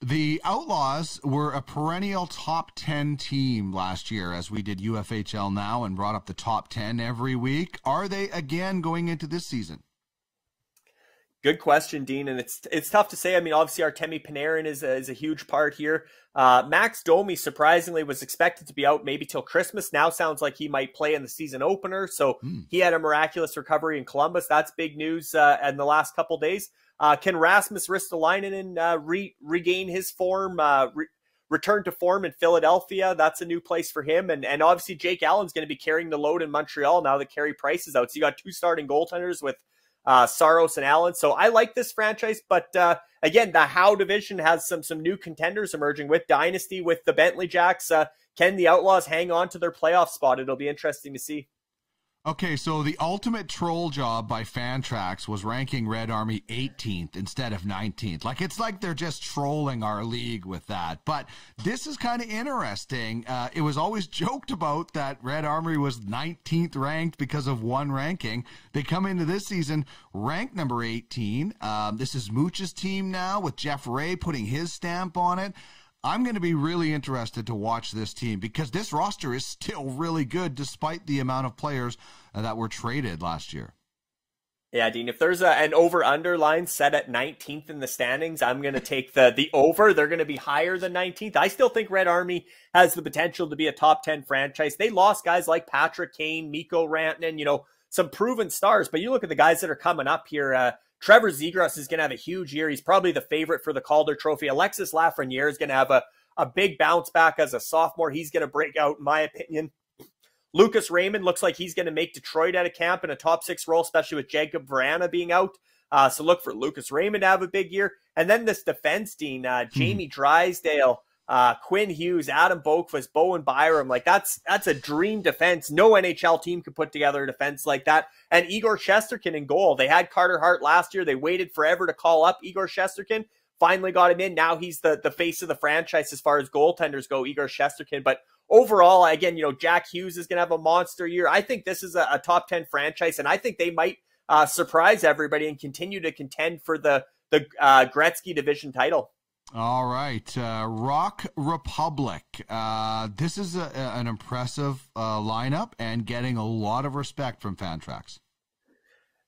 The Outlaws were a perennial top 10 team last year as we did UFHL now and brought up the top 10 every week. Are they again going into this season? Good question, Dean, and it's it's tough to say. I mean, obviously Artemi Panarin is a, is a huge part here. Uh, Max Domi surprisingly was expected to be out maybe till Christmas. Now sounds like he might play in the season opener. So mm. he had a miraculous recovery in Columbus. That's big news uh, in the last couple days. Uh, can Rasmus Ristolainen uh, re- regain his form? Uh, re- return to form in Philadelphia. That's a new place for him. And and obviously Jake Allen's going to be carrying the load in Montreal now that Carey Price is out. So you got two starting goaltenders with uh, Saros and Allen. So I like this franchise, but uh, again, the Howe division has some some new contenders emerging with Dynasty, with the Bentley Jacks. Uh, can the Outlaws hang on to their playoff spot? It'll be interesting to see. Okay, so the ultimate troll job by Fantrax was ranking Red Army 18th instead of 19th. Like it's like they're just trolling our league with that. But this is kind of interesting. Uh, it was always joked about that Red Army was 19th ranked because of one ranking. They come into this season ranked number 18. Um, this is Mooch's team now with Jeff Ray putting his stamp on it. I'm going to be really interested to watch this team because this roster is still really good despite the amount of players uh, that were traded last year. Yeah, Dean, if there's a, an over under line set at 19th in the standings, I'm going to take the the over. They're going to be higher than 19th. I still think Red Army has the potential to be a top 10 franchise. They lost guys like Patrick Kane, Mikko Rantanen, you know, some proven stars, but you look at the guys that are coming up here. Uh, Trevor Zegras is going to have a huge year. He's probably the favorite for the Calder Trophy. Alexis Lafreniere is going to have a, a big bounce back as a sophomore. He's going to break out, in my opinion. Lucas Raymond looks like he's going to make Detroit out of camp in a top six role, especially with Jakub Vrana being out. Uh, so look for Lucas Raymond to have a big year. And then this defense team, uh, hmm. Jamie Drysdale, uh, Quinn Hughes, Adam Boqvist, Bowen Byram. Like that's that's a dream defense. No NHL team could put together a defense like that. And Igor Shesterkin in goal. They had Carter Hart last year. They waited forever to call up Igor Shesterkin. Finally got him in. Now he's the the face of the franchise as far as goaltenders go, Igor Shesterkin. But overall, again, you know, Jack Hughes is going to have a monster year. I think this is a, a top ten franchise, and I think they might uh, surprise everybody and continue to contend for the the uh, Gretzky Division title. All right, uh, Rock Republic. Uh, this is a, a, an impressive uh, lineup and getting a lot of respect from Fantrax.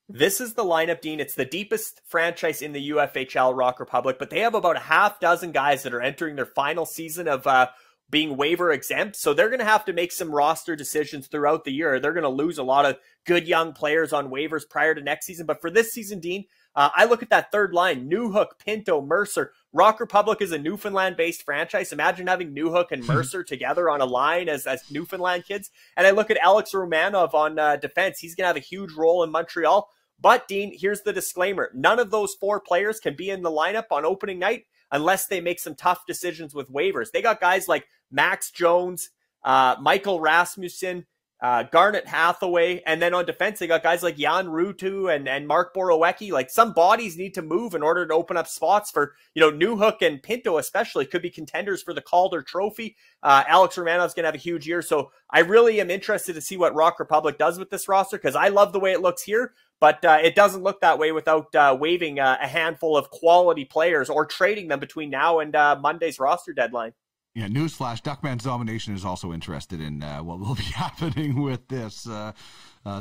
This is the lineup, Dean. It's the deepest franchise in the UFHL Rock Republic, but they have about a half dozen guys that are entering their final season of uh, being waiver exempt. So they're going to have to make some roster decisions throughout the year. They're going to lose a lot of good young players on waivers prior to next season. But for this season, Dean, uh, I look at that third line Newhook, Pinto, Mercer. Rock Republic is a Newfoundland based franchise. Imagine having Newhook and Mercer together on a line as, as Newfoundland kids. And I look at Alex Romanov on uh, defense. He's going to have a huge role in Montreal. But, Dean, here's the disclaimer none of those four players can be in the lineup on opening night unless they make some tough decisions with waivers. They got guys like Max Jones, uh, Michael Rasmussen, uh, Garnet Hathaway, and then on defense they got guys like Jan Rutta and, and Mark Borowiecki. Like some bodies need to move in order to open up spots for you know Newhook and Pinto especially could be contenders for the Calder Trophy. Uh, Alex Romanov's gonna have a huge year, so I really am interested to see what Rock Republic does with this roster because I love the way it looks here. But uh, it doesn't look that way without uh, waiving uh, a handful of quality players or trading them between now and uh, Monday's roster deadline. Yeah, newsflash: Duckman's domination is also interested in uh, what will be happening with this. Uh,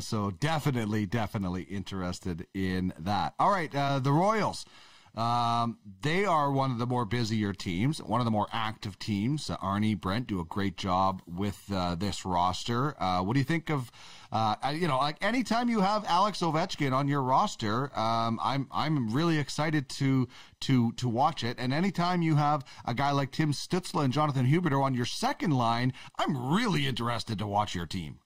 so definitely, definitely interested in that. All right, the Royals. Um, they are one of the more busier teams, one of the more active teams. Arnie Brent do a great job with this roster. What do you think of, uh, you know, like anytime you have Alex Ovechkin on your roster, um, I'm I'm really excited to to to watch it. And anytime you have a guy like Tim Stützle and Jonathan Huberdeau on your second line, I'm really interested to watch your team.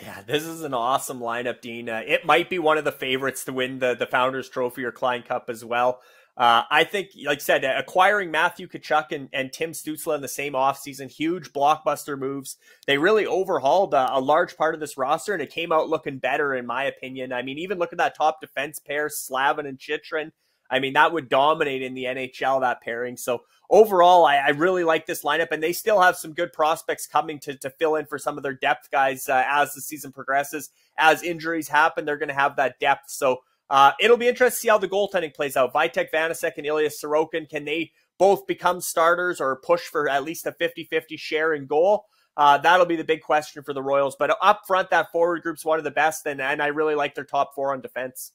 Yeah, this is an awesome lineup, Dean. Uh, it might be one of the favorites to win the, the Founders Trophy or Klein Cup as well. Uh, I think, like I said, acquiring Matthew Tkachuk and, and Tim Stützle in the same offseason, huge blockbuster moves. They really overhauled a, a, large part of this roster, and it came out looking better, in my opinion. I mean, even look at that top defense pair, Slavin and Chychrun. I mean, that would dominate in the NHL, that pairing. So overall, I, I, really like this lineup, and they still have some good prospects coming to, to fill in for some of their depth guys uh, as the season progresses. As injuries happen, they're going to have that depth. So uh, it'll be interesting to see how the goaltending plays out. Vitek Vanecek and Ilya Sorokin, can they both become starters or push for at least a 50 50 share in goal? Uh, that'll be the big question for the Royals. But up front, that forward group's one of the best, and, and I really like their top four on defense.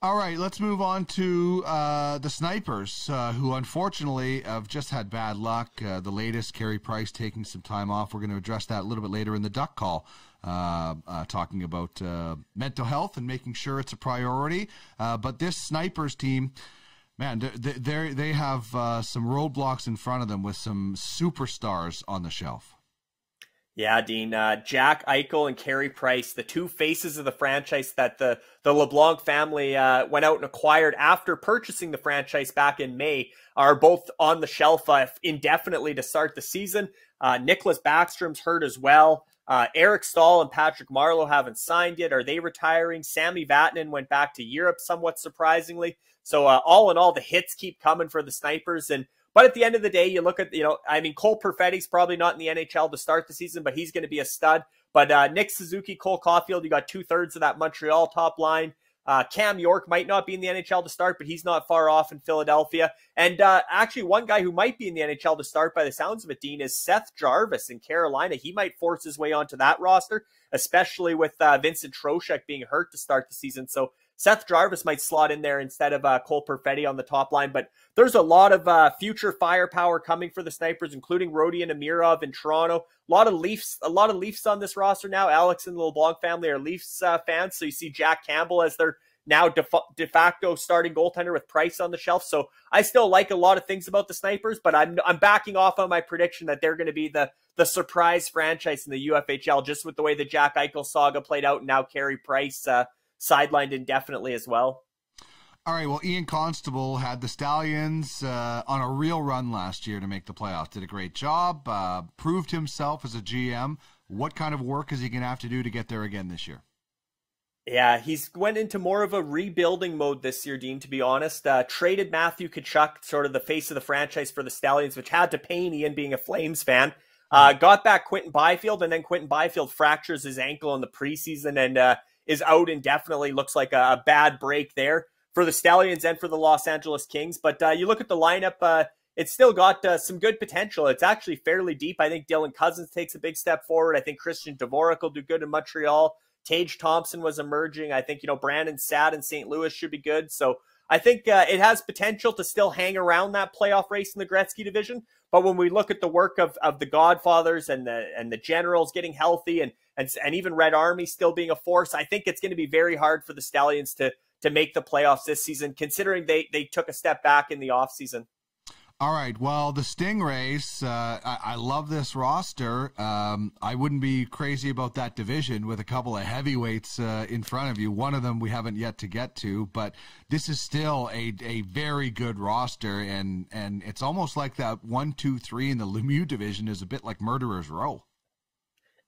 All right, let's move on to uh, the snipers, uh, who unfortunately have just had bad luck. Uh, the latest, Carey Price taking some time off. We're going to address that a little bit later in the duck call, uh, uh, talking about uh, mental health and making sure it's a priority. but this snipers team, man, they they they have some roadblocks in front of them with some superstars on the shelf. Yeah, Dean. Uh, Jack Eichel and Carey Price, the two faces of the franchise that the, the LeBlanc family uh, went out and acquired after purchasing the franchise back in May, are both on the shelf uh, indefinitely to start the season. Uh, Nicklas Backstrom's hurt as well. Uh, Eric Staal and Patrick Marleau haven't signed yet. Are they retiring? Sami Vatanen went back to Europe somewhat surprisingly. So, uh, all in all, the hits keep coming for the Snipers. And but at the end of the day, you look at, you know, I mean, Cole Perfetti's probably not in the NHL to start the season, but he's going to be a stud. But uh, Nick Suzuki, Cole Caufield, you got two thirds of that Montreal top line. Uh, Cam York might not be in the NHL to start, but he's not far off in Philadelphia. And uh, actually, one guy who might be in the NHL to start, by the sounds of it, Dean, is Seth Jarvis in Carolina. He might force his way onto that roster, especially with uh, Vincent Trocheck being hurt to start the season. So Seth Jarvis might slot in there instead of uh, Cole Perfetti on the top line, but there's a lot of uh, future firepower coming for the Snipers, including Rodion Amirov in Toronto. A lot of Leafs, a lot of Leafs on this roster now. Alex and the LeBlanc family are Leafs uh, fans, so you see Jack Campbell as their now de, de, facto starting goaltender with Price on the shelf. So I still like a lot of things about the Snipers, but I'm I'm backing off on my prediction that they're going to be the the surprise franchise in the UFHL, just with the way the Jack Eichel saga played out, and now Carey Price. Uh, sidelined indefinitely as well. All right. Well, Ian Constable had the Stallions uh, on a real run last year to make the playoffs. Did a great job. Uh, proved himself as a GM. What kind of work is he going to have to do to get there again this year? Yeah, he's went into more of a rebuilding mode this year, Dean. To be honest, uh, traded Matthew Tkachuk, sort of the face of the franchise for the Stallions, which had to pain Ian being a Flames fan. Uh, got back Quinton Byfield, and then Quinton Byfield fractures his ankle in the preseason, and uh, is out indefinitely. Looks like a, a, bad break there for the Stallions and for the Los Angeles Kings. But uh, you look at the lineup, uh, it's still got uh, some good potential. It's actually fairly deep. I think Dylan Cozens takes a big step forward. I think Christian Dvorak will do good in Montreal. Tage Thompson was emerging. I think, you know, Brandon Saad in St. Louis should be good. So I think uh, it has potential to still hang around that playoff race in the Gretzky division. But when we look at the work of, of the Godfathers and the and the Generals getting healthy and and and even Red Army still being a force, I think it's going to be very hard for the Stallions to to make the playoffs this season, considering they they took a step back in the offseason. All right. Well, the Stingrays, uh, I, I, love this roster. Um, I wouldn't be crazy about that division with a couple of heavyweights uh, in front of you. One of them we haven't yet to get to, but this is still a, a very good roster, and, and it's almost like that one, two, three in the Lemieux division is a bit like Murderers Row.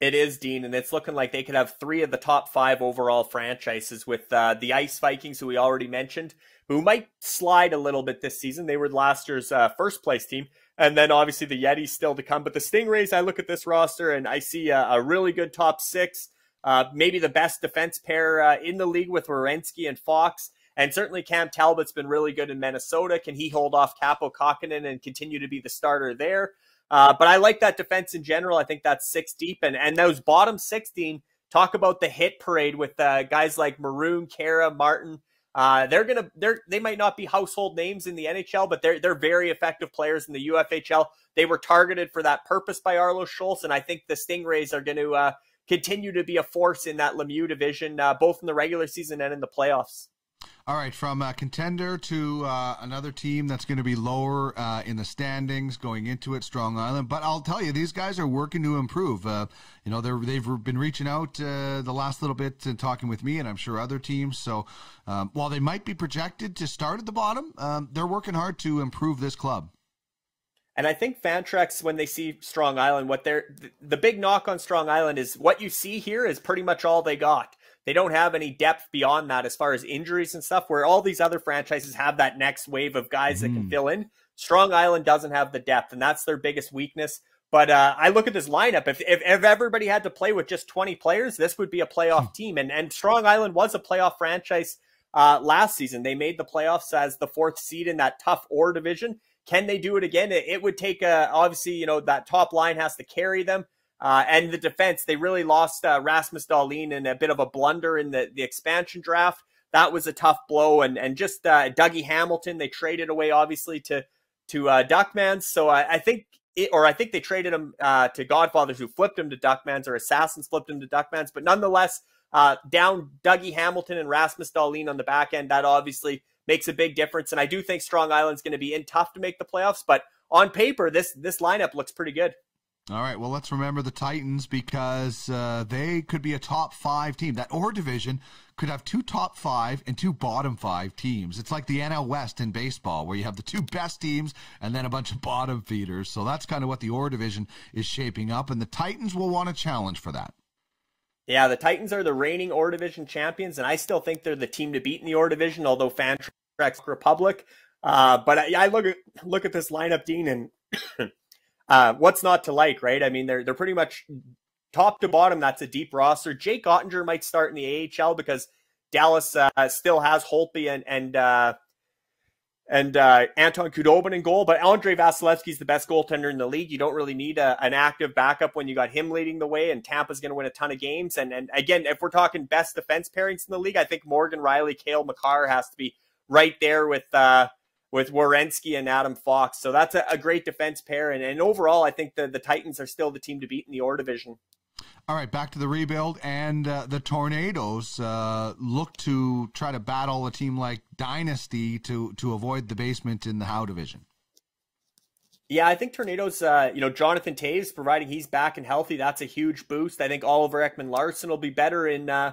It is, Dean, and it's looking like they could have three of the top five overall franchises with uh, the Ice Vikings, who we already mentioned, who might slide a little bit this season. They were last year's uh, first place team. And then obviously the Yetis still to come. But the Stingrays, I look at this roster and I see a, a really good top six, uh, maybe the best defense pair uh, in the league with Werenski and Fox. And certainly Cam Talbot's been really good in Minnesota. Can he hold off Kaapo Kähkönen and continue to be the starter there? Uh, but I like that defense in general. I think that's six deep, and and those bottom sixteen. Talk about the hit parade with uh, guys like Maroon, Kara, Martin. Uh, they're gonna they're they might not be household names in the NHL, but they're they're very effective players in the UFHL. They were targeted for that purpose by Arlo Schultz, and I think the Stingrays are going to uh, continue to be a force in that Lemieux division, uh, both in the regular season and in the playoffs. All right, from a contender to uh, another team that's going to be lower uh, in the standings going into it, Strong Island. But I'll tell you, these guys are working to improve. Uh, you know, they have been reaching out uh, the last little bit and talking with me, and I'm sure other teams. So um, while they might be projected to start at the bottom, um, they're working hard to improve this club. And I think Fantrax, when they see Strong Island, what they're the big knock on Strong Island is what you see here is pretty much all they got. They don't have any depth beyond that as far as injuries and stuff, where all these other franchises have that next wave of guys mm. that can mm. fill in. Strong Island doesn't have the depth, and that's their biggest weakness. But uh, I look at this lineup. If, if, if everybody had to play with just 20 players, this would be a playoff hmm. team. And and Strong Island was a playoff franchise uh, last season. They made the playoffs as the fourth seed in that tough Orr division. Can they do it again? It, it would take a, obviously you know that top line has to carry them. Uh, and the defense, they really lost uh, Rasmus Dahlin in a bit of a blunder in the, the expansion draft. that was a tough blow. And and just uh, Dougie Hamilton, they traded away obviously to to uh, Duckmans. So I, I think it, or I think they traded him uh, to Godfathers who flipped him to Duckmans or Assassins flipped him to Duckmans. But nonetheless, uh, down Dougie Hamilton and Rasmus Dahlin on the back end, that obviously makes a big difference. And I do think Strong Island's going to be in tough to make the playoffs. But on paper, this this lineup looks pretty good. All right, well, let's remember the Titans because uh, they could be a top five team. That Orr division could have two top five and two bottom five teams. It's like the NL West in baseball, where you have the two best teams and then a bunch of bottom feeders. So that's kind of what the Orr division is shaping up, and the Titans will want a challenge for that. Yeah, the Titans are the reigning Orr division champions, and I still think they're the team to beat in the Orr division, although Fantrax Republic. Uh, but I, I look at look at this lineup, Dean, and uh, what's not to like, right? I mean, they're they're pretty much top to bottom. That's a deep roster. Jake Oettinger might start in the AHL because Dallas uh, still has Holtby and and uh, and uh, Anton Khudobin in goal, but Andrei Vasilevskiy's the best goaltender in the league. You don't really need a, an active backup when you got him leading the way, and Tampa's going to win a ton of games. And and again, if we're talking best defense pairings in the league, I think Morgan Rielly, Cale Makar has to be right there with uh, with Werenski and Adam Fox. So that's a, a great defense pair. And, and overall, I think the, the Titans are still the team to beat in the Orr division. All right, back to the rebuild and uh, the Tornadoes uh, look to try to battle a team like Dynasty to to avoid the basement in the Howe division. Yeah, I think Tornadoes, uh, you know, Jonathan Toews, providing he's back and healthy, that's a huge boost. I think Oliver Ekman Larsson will be better in uh,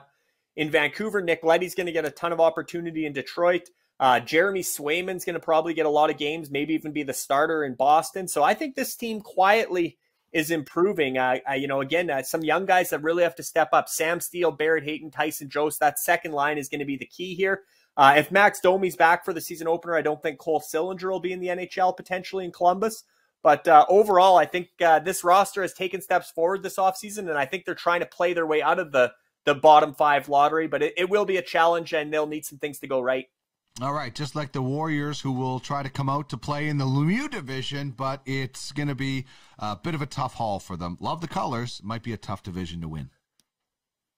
in Vancouver. Nick Leddy's going to get a ton of opportunity in Detroit. Uh, Jeremy Swayman's going to probably get a lot of games, maybe even be the starter in Boston. So I think this team quietly is improving. Uh, you know, again, uh, some young guys that really have to step up. Sam Steel, Barrett Hayton, Tyson Jost. That second line is going to be the key here. Uh, if Max Domi's back for the season opener, I don't think Cole Sillinger will be in the NHL potentially in Columbus. But uh, overall, I think this roster has taken steps forward this offseason, and I think they're trying to play their way out of the the bottom five lottery. But it, it will be a challenge, and they'll need some things to go right. All right, just like the Warriors, who will try to come out to play in the Lemieux division, but it's going to be a bit of a tough haul for them. Love the colors, might be a tough division to win.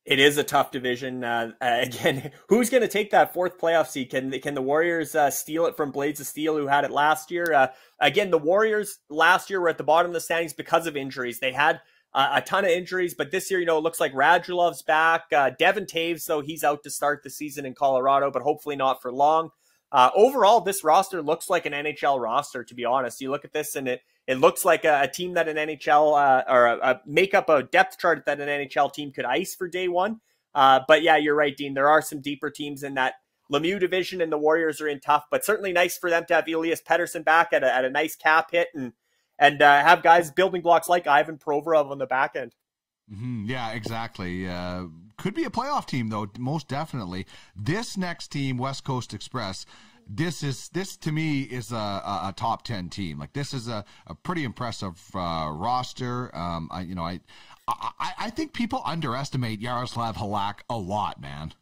It is a tough division. Uh, again, who's going to take that fourth playoff seed? Can can the Warriors uh, steal it from Blades of Steel, who had it last year? Uh, again, the Warriors last year were at the bottom of the standings because of injuries. They had a ton of injuries, but this year, you know, it looks like Radulov's back. Uh, Devon Toews, though, he's out to start the season in Colorado, but hopefully not for long. Uh, overall, this roster looks like an NHL roster, to be honest. You look at this and it it looks like a, a team that an NHL uh, or a, a makeup a depth chart that an NHL team could ice for day one. Uh, but yeah, you're right, Dean. There are some deeper teams in that Lemieux division, and the Warriors are in tough. But certainly nice for them to have Elias Pettersson back at a, at a nice cap hit and and uh, have guys building blocks like Ivan Provorov on the back end. Mm-hmm. Yeah, exactly. Uh, could be a playoff team though, most definitely. This next team, West Coast Express, this is this to me is a, a, a top ten team. Like this is a, a pretty impressive uh, roster. Um, I you know I, I I think people underestimate Yaroslav Halak a lot, man.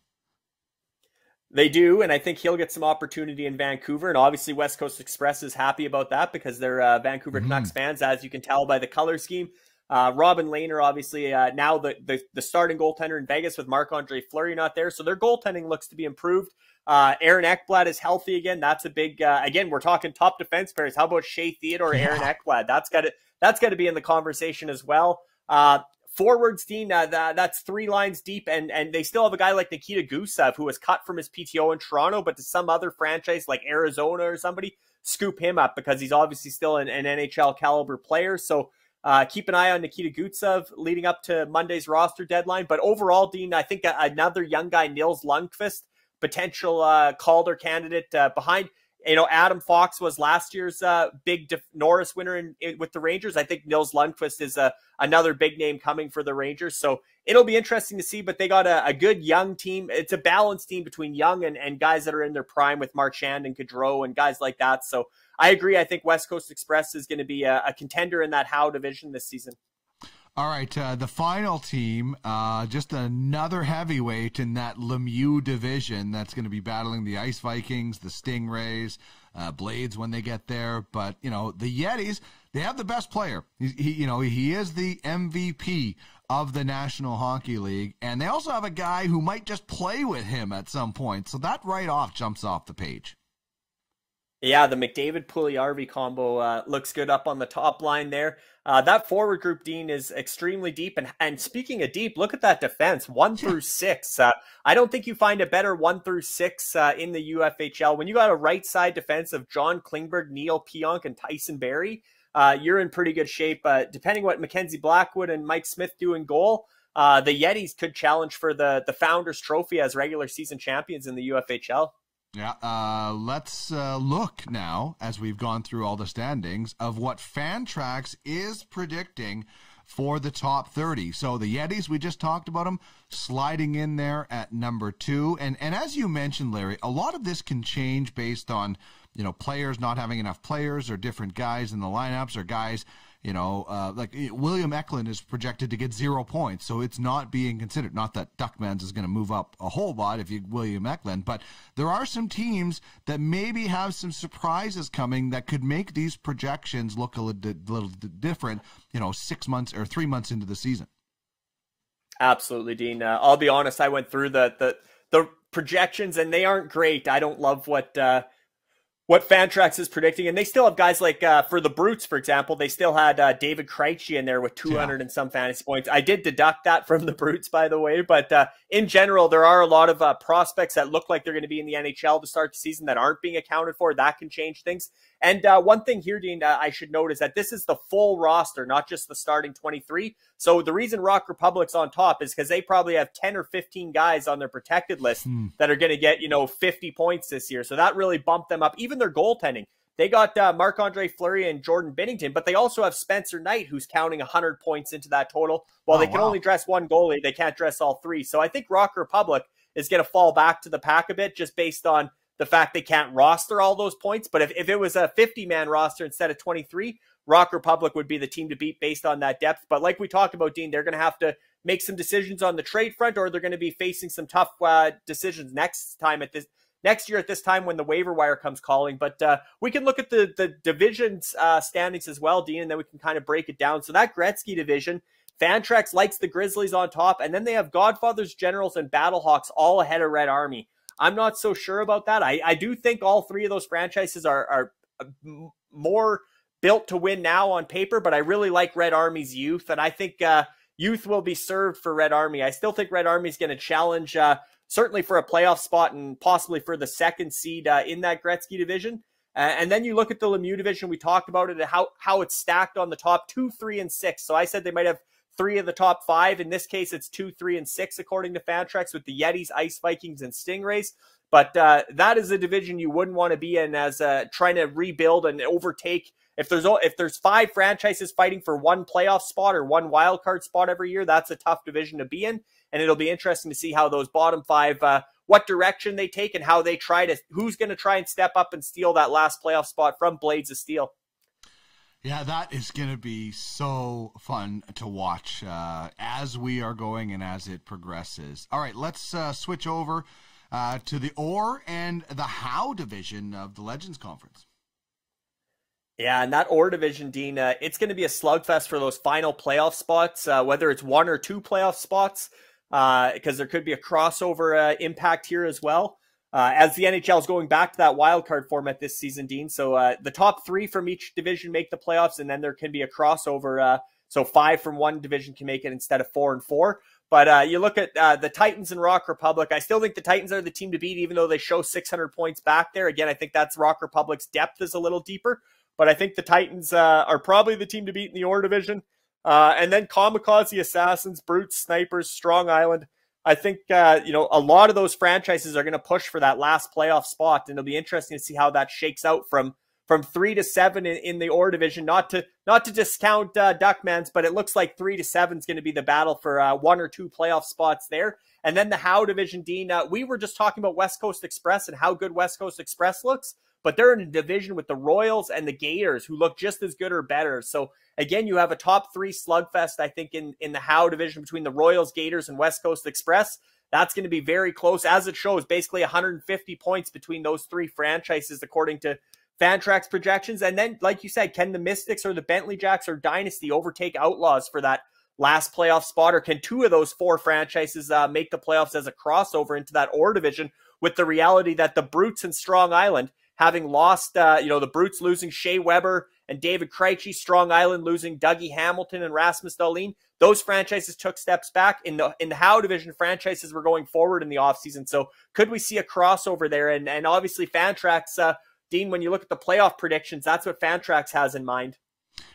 They do, and I think he'll get some opportunity in Vancouver. And obviously, West Coast Express is happy about that because they're uh, Vancouver mm-hmm. Canucks fans, as you can tell by the color scheme. Uh, Robin Lehner, obviously, uh, now the, the, the starting goaltender in Vegas with Marc Andre Fleury not there, so their goaltending looks to be improved. Uh, Aaron Ekblad is healthy again. That's a big. Uh, again, we're talking top defense pairs. How about Shea Theodore, yeah. Aaron Ekblad? That's got to that's got to be in the conversation as well. Uh, forwards, Dean, that, that's three lines deep, and and they still have a guy like Nikita Gusev who was cut from his PTO in Toronto, but to some other franchise like Arizona or somebody scoop him up because he's obviously still an, an NHL caliber player. So uh, keep an eye on Nikita Gusev leading up to Monday's roster deadline. But overall, Dean, I think another young guy, Nils Lundkvist, potential uh, Calder candidate uh, behind you know, Adam Fox was last year's uh, big De- Norris winner in, in, with the Rangers. I think Nils Lundkvist is a, uh, another big name coming for the Rangers. So it'll be interesting to see. But they got a, a good young team. It's a balanced team between young and, and guys that are in their prime with Marchand and Gaudreau and guys like that. So I agree. I think West Coast Express is going to be a, a contender in that Howe division this season. All right, uh, the final team, uh, just another heavyweight in that Lemieux division that's going to be battling the Ice Vikings, the Stingrays, uh, Blades when they get there. But, you know, the Yetis, they have the best player. He, he, you know, he is the MVP of the National Hockey League, and they also have a guy who might just play with him at some point. So that right off jumps off the page. Yeah, the McDavid Puljujarvi combo uh, looks good up on the top line there. Uh, that forward group, Dean, is extremely deep. And and speaking of deep, look at that defense, one through six. Uh, I don't think you find a better one through six uh, in the UFHL. When you got a right side defense of John Klingberg, Neal Pionk, and Tyson Barrie, uh, you're in pretty good shape. Uh, depending what Mackenzie Blackwood and Mike Smith do in goal, the Yetis could challenge for the the Founders Trophy as regular season champions in the UFHL. Yeah, uh, let's uh, look now, as we've gone through all the standings, of what Fantrax is predicting for the top 30. So the Yetis, we just talked about them, sliding in there at number two. And, and as you mentioned, Larry, a lot of this can change based on, you know, players not having enough players or different guys in the lineups or guys – you know, uh, like eh, William Eklund is projected to get zero points, so it's not being considered. Not that Duckmans is going to move up a whole lot if you William Eklund, but there are some teams that maybe have some surprises coming that could make these projections look a little, little different. You know, six months or three months into the season. Absolutely, Dean. Uh, I'll be honest. I went through the the the projections, and they aren't great. I don't love what. Uh, what Fantrax is predicting, and they still have guys like uh, for the Brutes, for example, they still had uh, David Krejci in there with 200 yeah. and some fantasy points. I did deduct that from the Brutes, by the way, but uh, in general, there are a lot of uh, prospects that look like they're going to be in the NHL to start the season that aren't being accounted for. That can change things. And uh, one thing here, Dean, uh, I should note is that this is the full roster, not just the starting 23. So the reason Rock Republic's on top is because they probably have 10 or 15 guys on their protected list hmm. that are going to get, you know, 50 points this year. So that really bumped them up. Even their goaltending. They got uh, Marc Andre Fleury and Jordan Binnington, but they also have Spencer Knight, who's counting 100 points into that total. While oh, they can wow. only dress one goalie, they can't dress all three. So I think Rock Republic is going to fall back to the pack a bit just based on the fact they can't roster all those points. But if, if it was a 50 man roster instead of 23, Rock Republic would be the team to beat based on that depth. But like we talked about, Dean, they're going to have to make some decisions on the trade front, or they're going to be facing some tough uh, decisions next time at this next year at this time when the waiver wire comes calling. But uh, we can look at the the divisions uh, standings as well, Dean, and then we can kind of break it down. So that Gretzky division. Fantrax likes the Grizzlies on top, and then they have Godfathers, Generals, and Battlehawks all ahead of Red Army. I'm not so sure about that. I, I do think all three of those franchises are, are uh, more built to win now on paper, but I really like Red Army's youth, and I think uh, youth will be served for Red Army. I still think Red Army is going to challenge, uh, certainly for a playoff spot and possibly for the second seed uh, in that Gretzky division. And then you look at the Lemieux division. We talked about it, how how it's stacked on the top two, three, and six. So I said they might have three of the top five. In this case, it's two, three, and six, according to Fantrax, with the Yetis, Ice Vikings, and Stingrays. But uh, that is a division you wouldn't want to be in as uh, trying to rebuild and overtake. If there's if there's five franchises fighting for one playoff spot or one wild card spot every year, that's a tough division to be in. And it'll be interesting to see how those bottom five, uh, what direction they take, and how they try to who's going to try and step up and steal that last playoff spot from Blades of Steel. Yeah, that is going to be so fun to watch uh, as we are going and as it progresses. All right, let's uh, switch over uh, to the Orr and the Howe division of the Legends Conference. Yeah, and that Orr division, Dean, uh, it's going to be a slugfest for those final playoff spots, uh, whether it's one or two playoff spots, because uh, there could be a crossover impact here as well uh, as the NHL is going back to that wild card format this season, Dean. So uh, the top three from each division make the playoffs, and then there can be a crossover. Uh, so five from one division can make it instead of four and four. But uh, you look at uh, the Titans and Rock Republic. I still think the Titans are the team to beat, even though they show 600 points back there. Again, I think that's Rock Republic's depth is a little deeper. But I think the Titans uh, are probably the team to beat in the Orr division. and then Kamikaze Assassins, Brutes, Snipers, Strong Island. I think uh, you know a lot of those franchises are going to push for that last playoff spot, and it'll be interesting to see how that shakes out from from three to seven in, in the Orr division. Not to not to discount uh, Duckmans, but it looks like three to seven is going to be the battle for uh, one or two playoff spots there. And then the Howe division, Dean. Uh, we were just talking about West Coast Express and how good West Coast Express looks, but they're in a division with the Royals and the Gators, who look just as good or better. So Again, you have a top three slugfest, I think, in, in the Howe division between the Royals, Gators, and West Coast Express. That's going to be very close, as it shows, basically 150 points between those three franchises, according to Fantrax projections. And then, like you said, can the Mystics or the Bentley Jacks or Dynasty overtake Outlaws for that last playoff spot? Or can two of those four franchises uh, make the playoffs as a crossover into that Orr division with the reality that the Brutes and Strong Island, having lost, uh, you know, the Brutes losing Shea Weber and David Krejci, Strong Island losing Dougie Hamilton and Rasmus Dahlin, those franchises took steps back in the in the Howe division. Franchises were going forward in the offseason. So could we see a crossover there? And and obviously Fantrax, uh, Dean, when you look at the playoff predictions, that's what Fantrax has in mind.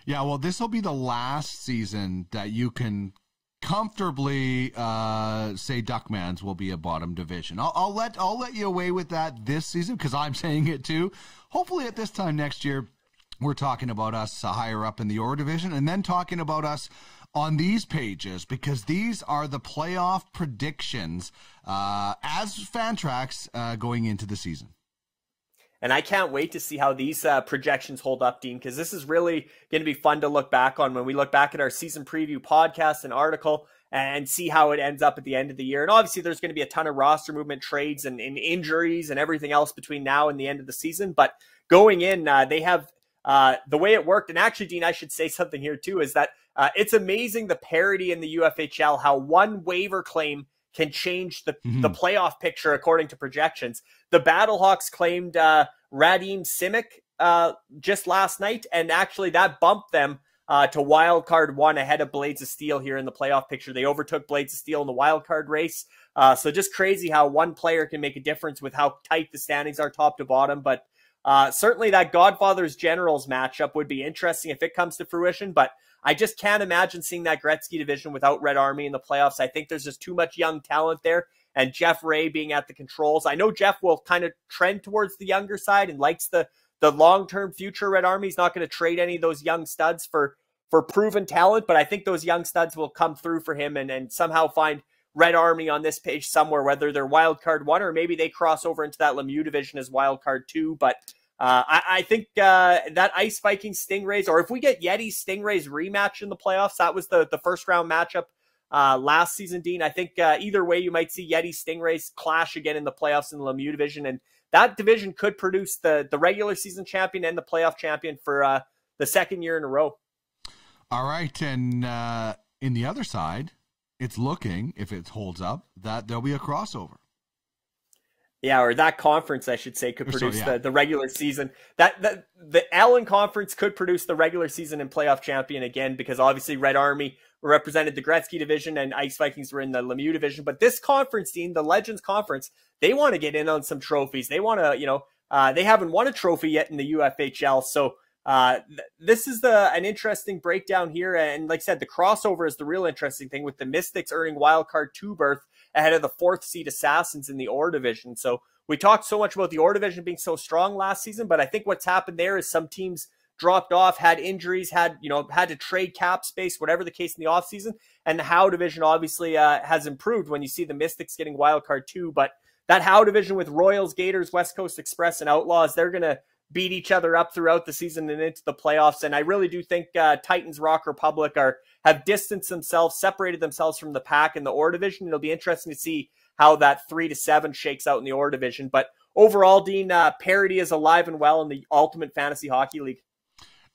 Yeah, well, this will be the last season that you can comfortably uh, say Duckmans will be a bottom division. I'll, I'll let I'll let you away with that this season because I'm saying it too. Hopefully, at this time next year, we're talking about us higher up in the Orr division, and then talking about us on these pages because these are the playoff predictions uh, as Fantrax uh, going into the season. And I can't wait to see how these uh, projections hold up, Dean, because this is really going to be fun to look back on when we look back at our season preview podcast and article and see how it ends up at the end of the year. And obviously, there's going to be a ton of roster movement, trades, and, and injuries and everything else between now and the end of the season. But going in, uh, they have uh, the way it worked. And actually, Dean, I should say something here too is that uh, it's amazing the parity in the UFHL, how one waiver claim can change the, mm-hmm. the playoff picture according to projections. The Battlehawks claimed uh, Radim Simek uh, just last night, and actually that bumped them uh, to wild card one ahead of Blades of Steel here in the playoff picture. They overtook Blades of Steel in the wild card race. Uh, so just crazy how one player can make a difference with how tight the standings are top to bottom. But uh, certainly that Godfather's Generals matchup would be interesting if it comes to fruition. But I just can't imagine seeing that Gretzky division without Red Army in the playoffs. I think there's just too much young talent there. And Jeff Ray being at the controls. I know Jeff will kind of trend towards the younger side and likes the the long term future Red Army. He's not going to trade any of those young studs for for proven talent, but I think those young studs will come through for him and, and somehow find Red Army on this page somewhere, whether they're wild card one or maybe they cross over into that Lemieux division as wild card two. But uh, I, I, think uh, that Ice Viking Stingrays, or if we get Yeti Stingrays rematch in the playoffs, that was the, the first round matchup uh, last season, Dean. I think uh, either way, you might see Yeti Stingrays clash again in the playoffs in the Lemieux division, and that division could produce the the regular season champion and the playoff champion for uh, the second year in a row. All right, and uh, in the other side, it's looking if it holds up that there'll be a crossover. Yeah, or that conference, I should say, could produce so, yeah. the, the regular season. That, that the Allen Conference could produce the regular season and playoff champion again because obviously Red Army represented the Gretzky division and Ice Vikings were in the Lemieux division. But this conference team, the Legends Conference, they want to get in on some trophies. They want to, you know, uh, they haven't won a trophy yet in the UFHL, so uh, th- this is the an interesting breakdown here. And like I said, the crossover is the real interesting thing with the Mystics earning wild card two berth ahead of the fourth seed Assassins in the Orr division. So we talked so much about the Orr division being so strong last season, but I think what's happened there is some teams dropped off, had injuries, had you know had to trade cap space, whatever the case in the offseason. And the Howe division obviously uh, has improved when you see the Mystics getting wild card two, but that Howe division with Royals, Gators, West Coast Express, and Outlaws, they're gonna beat each other up throughout the season and into the playoffs. And I really do think uh, Titans Rock Republic are have distanced themselves, separated themselves from the pack in the Orr division. It'll be interesting to see how that three to seven shakes out in the Orr division. But overall, Dean, uh, parity is alive and well in the Ultimate Fantasy Hockey League.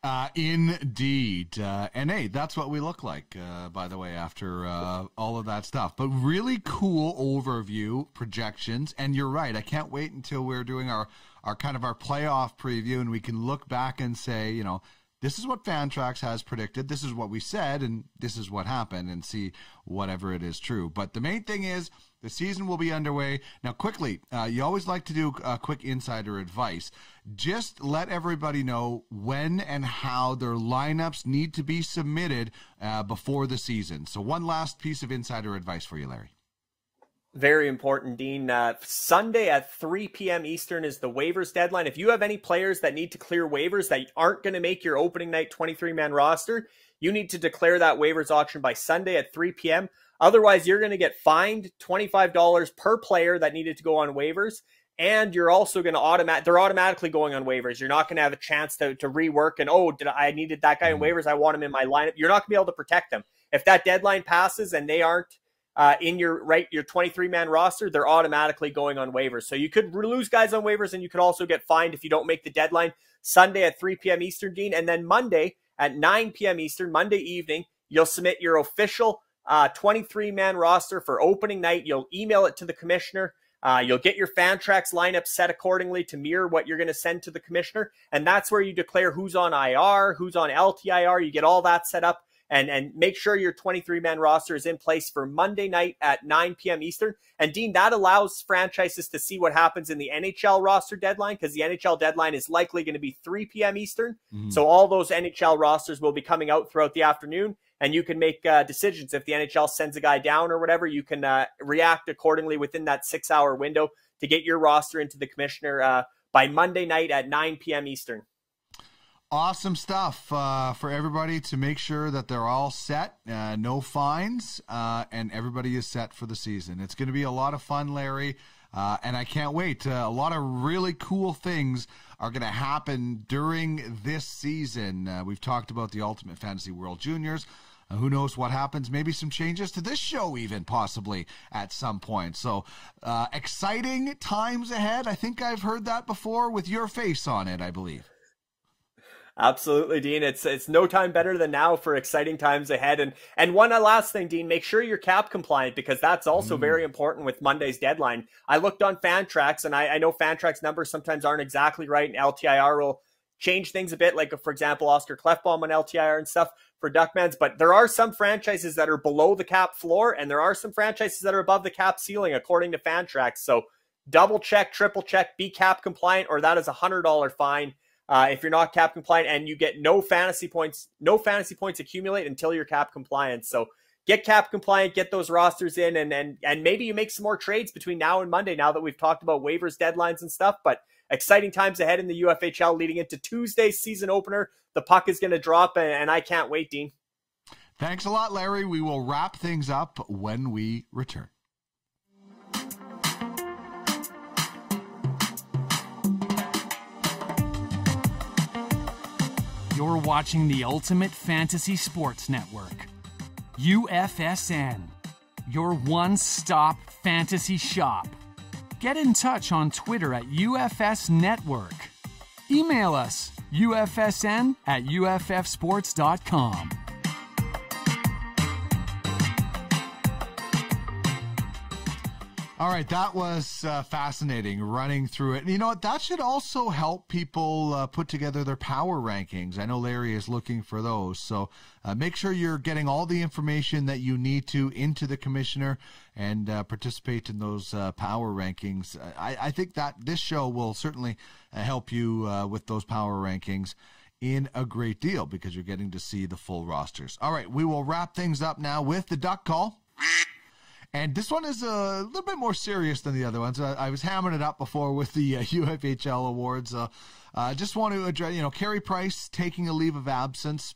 Uh, indeed. Uh, and hey, that's what we look like, uh, by the way, after uh, all of that stuff. But really cool overview, projections. And you're right. I can't wait until we're doing our our kind of our playoff preview, and we can look back and say, you know, this is what Fantrax has predicted. This is what we said, and this is what happened, and see whatever it is true. But the main thing is the season will be underway now. Quickly, uh, you always like to do a quick insider advice. Just let everybody know when and how their lineups need to be submitted uh, before the season. So, one last piece of insider advice for you, Larry. Very important, Dean. Uh, Sunday at 3 p.m. Eastern is the waivers deadline. If you have any players that need to clear waivers that aren't going to make your opening night 23 man roster, you need to declare that waivers auction by Sunday at 3 p.m. Otherwise, you're going to get fined $25 per player that needed to go on waivers. And you're also going to automatic, they're automatically going on waivers. You're not going to have a chance to, to rework and, oh, did I, I needed that guy in mm-hmm. waivers? I want him in my lineup. You're not going to be able to protect them. If that deadline passes and they aren't uh, in your right your 23 man roster, they're automatically going on waivers. So you could lose guys on waivers, and you could also get fined if you don't make the deadline Sunday at 3 p.m. Eastern, Dean, and then Monday at 9 p.m. Eastern, Monday evening, you'll submit your official 23 uh, man roster for opening night. You'll email it to the commissioner. Uh, you'll get your Fantrax lineup set accordingly to mirror what you're going to send to the commissioner. And that's where you declare who's on IR, who's on LTIR. You get all that set up and, and make sure your 23 man roster is in place for Monday night at 9 p.m. Eastern. And Dean, that allows franchises to see what happens in the NHL roster deadline because the NHL deadline is likely going to be 3 p.m. Eastern. Mm-hmm. So all those NHL rosters will be coming out throughout the afternoon and you can make uh, decisions if the NHL sends a guy down or whatever. You can uh, react accordingly within that six hour window to get your roster into the commissioner uh, by Monday night at 9 p.m. Eastern. Awesome stuff uh, for everybody to make sure that they're all set, uh, no fines, uh, and everybody is set for the season. It's going to be a lot of fun, Larry. Uh, and I can't wait. Uh, a lot of really cool things are going to happen during this season. Uh, we've talked about the Ultimate Fantasy World Juniors. Who knows what happens? Maybe some changes to this show, even possibly at some point. So, exciting times ahead. I think I've heard that before with your face on it, I believe. Absolutely, Dean. It's it's no time better than now for exciting times ahead. And and one last thing, Dean, make sure you're cap compliant because that's also mm. very important with Monday's deadline. I looked on Fantrax, and I, I know Fantrax numbers sometimes aren't exactly right, and LTIR will change things a bit. Like for example, Oscar Klefbom on LTIR and stuff for Duckmans, but there are some franchises that are below the cap floor, and there are some franchises that are above the cap ceiling, according to Fantrax. So double check, triple check, be cap compliant, or that is a hundred dollar fine uh, if you're not cap compliant, and you get no fantasy points. No fantasy points accumulate until you're cap compliant. So get cap compliant, get those rosters in, and and and maybe you make some more trades between now and Monday. Now that we've talked about waivers, deadlines, and stuff, but exciting times ahead in the UFHL leading into Tuesday's season opener. The puck is going to drop, and, and I can't wait, Dean. Thanks a lot, Larry. We will wrap things up when we return. You're watching the Ultimate Fantasy Sports Network, UFSN, your one stop fantasy shop. Get in touch on Twitter at UFS Network. Email us ufsn at uffsports.com. All right, that was uh, fascinating running through it. And you know what? That should also help people uh, put together their power rankings. I know Larry is looking for those. So uh, make sure you're getting all the information that you need to into the commissioner and uh, participate in those uh, power rankings. I, I, think that this show will certainly uh, help you with those power rankings in a great deal because you're getting to see the full rosters. All right, we will wrap things up now with the duck call. And this one is a little bit more serious than the other ones. I, I was hammering it up before with the uh, UFHL awards. Uh, I uh, just want to address, you know, Carey Price taking a leave of absence.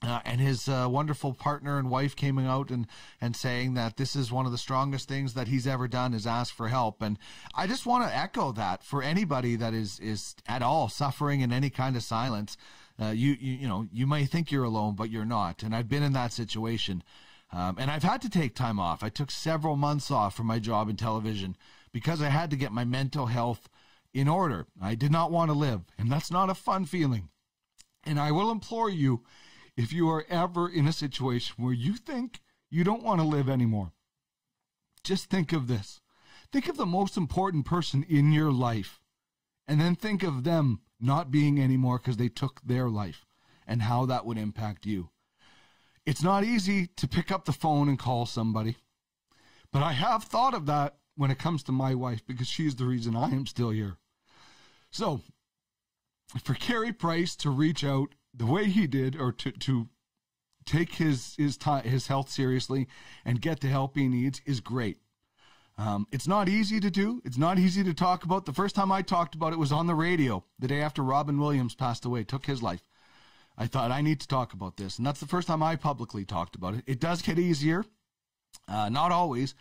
Uh, and his uh, wonderful partner and wife came out and, and saying that this is one of the strongest things that he's ever done is ask for help. And I just want to echo that for anybody that is, is at all suffering in any kind of silence. Uh, you, you, you know, you may think you're alone, but you're not. And I've been in that situation. Um, and I've had to take time off. I took several months off from my job in television because I had to get my mental health in order. I did not want to live, and that's not a fun feeling. And I will implore you if you are ever in a situation where you think you don't want to live anymore, just think of this. Think of the most important person in your life, and then think of them not being anymore because they took their life and how that would impact you. It's not easy to pick up the phone and call somebody, but I have thought of that when it comes to my wife because she's the reason I am still here. So, for Carey Price to reach out the way he did, or to, to take his his his health seriously and get the help he needs, is great. Um, it's not easy to do. It's not easy to talk about. The first time I talked about it was on the radio the day after Robin Williams passed away, took his life. I thought I need to talk about this. And that's the first time I publicly talked about it. It does get easier, uh, not always,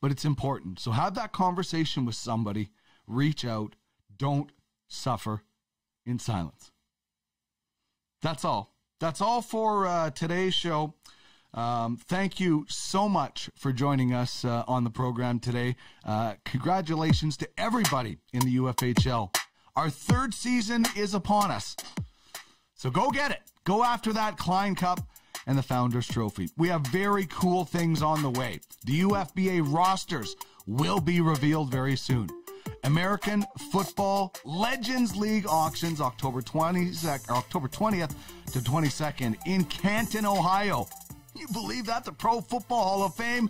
but it's important. So have that conversation with somebody, reach out, don't suffer in silence. That's all. That's all for uh, today's show. Um, thank you so much for joining us uh, on the program today. Uh, congratulations to everybody in the UFHL. Our third season is upon us. So go get it. Go after that Klein Cup and the Founders Trophy. We have very cool things on the way. The UFBA rosters will be revealed very soon. American Football Legends League auctions October 20th, October 20th to 22nd in Canton, Ohio. You believe that? The Pro Football Hall of Fame?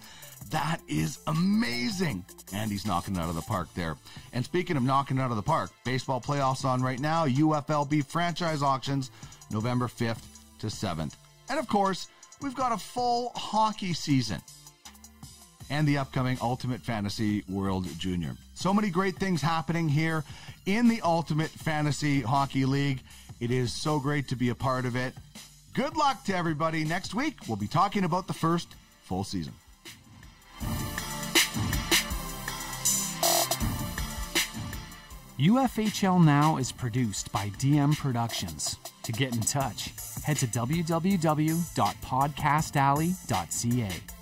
That is amazing. And he's knocking it out of the park there. And speaking of knocking it out of the park, baseball playoffs on right now, UFLB franchise auctions November 5th to 7th. And of course, we've got a full hockey season and the upcoming Ultimate Fantasy World Junior. So many great things happening here in the Ultimate Fantasy Hockey League. It is so great to be a part of it. Good luck to everybody. Next week, we'll be talking about the first full season. UFHL Now is produced by DM Productions. To get in touch, head to www.podcastalley.ca.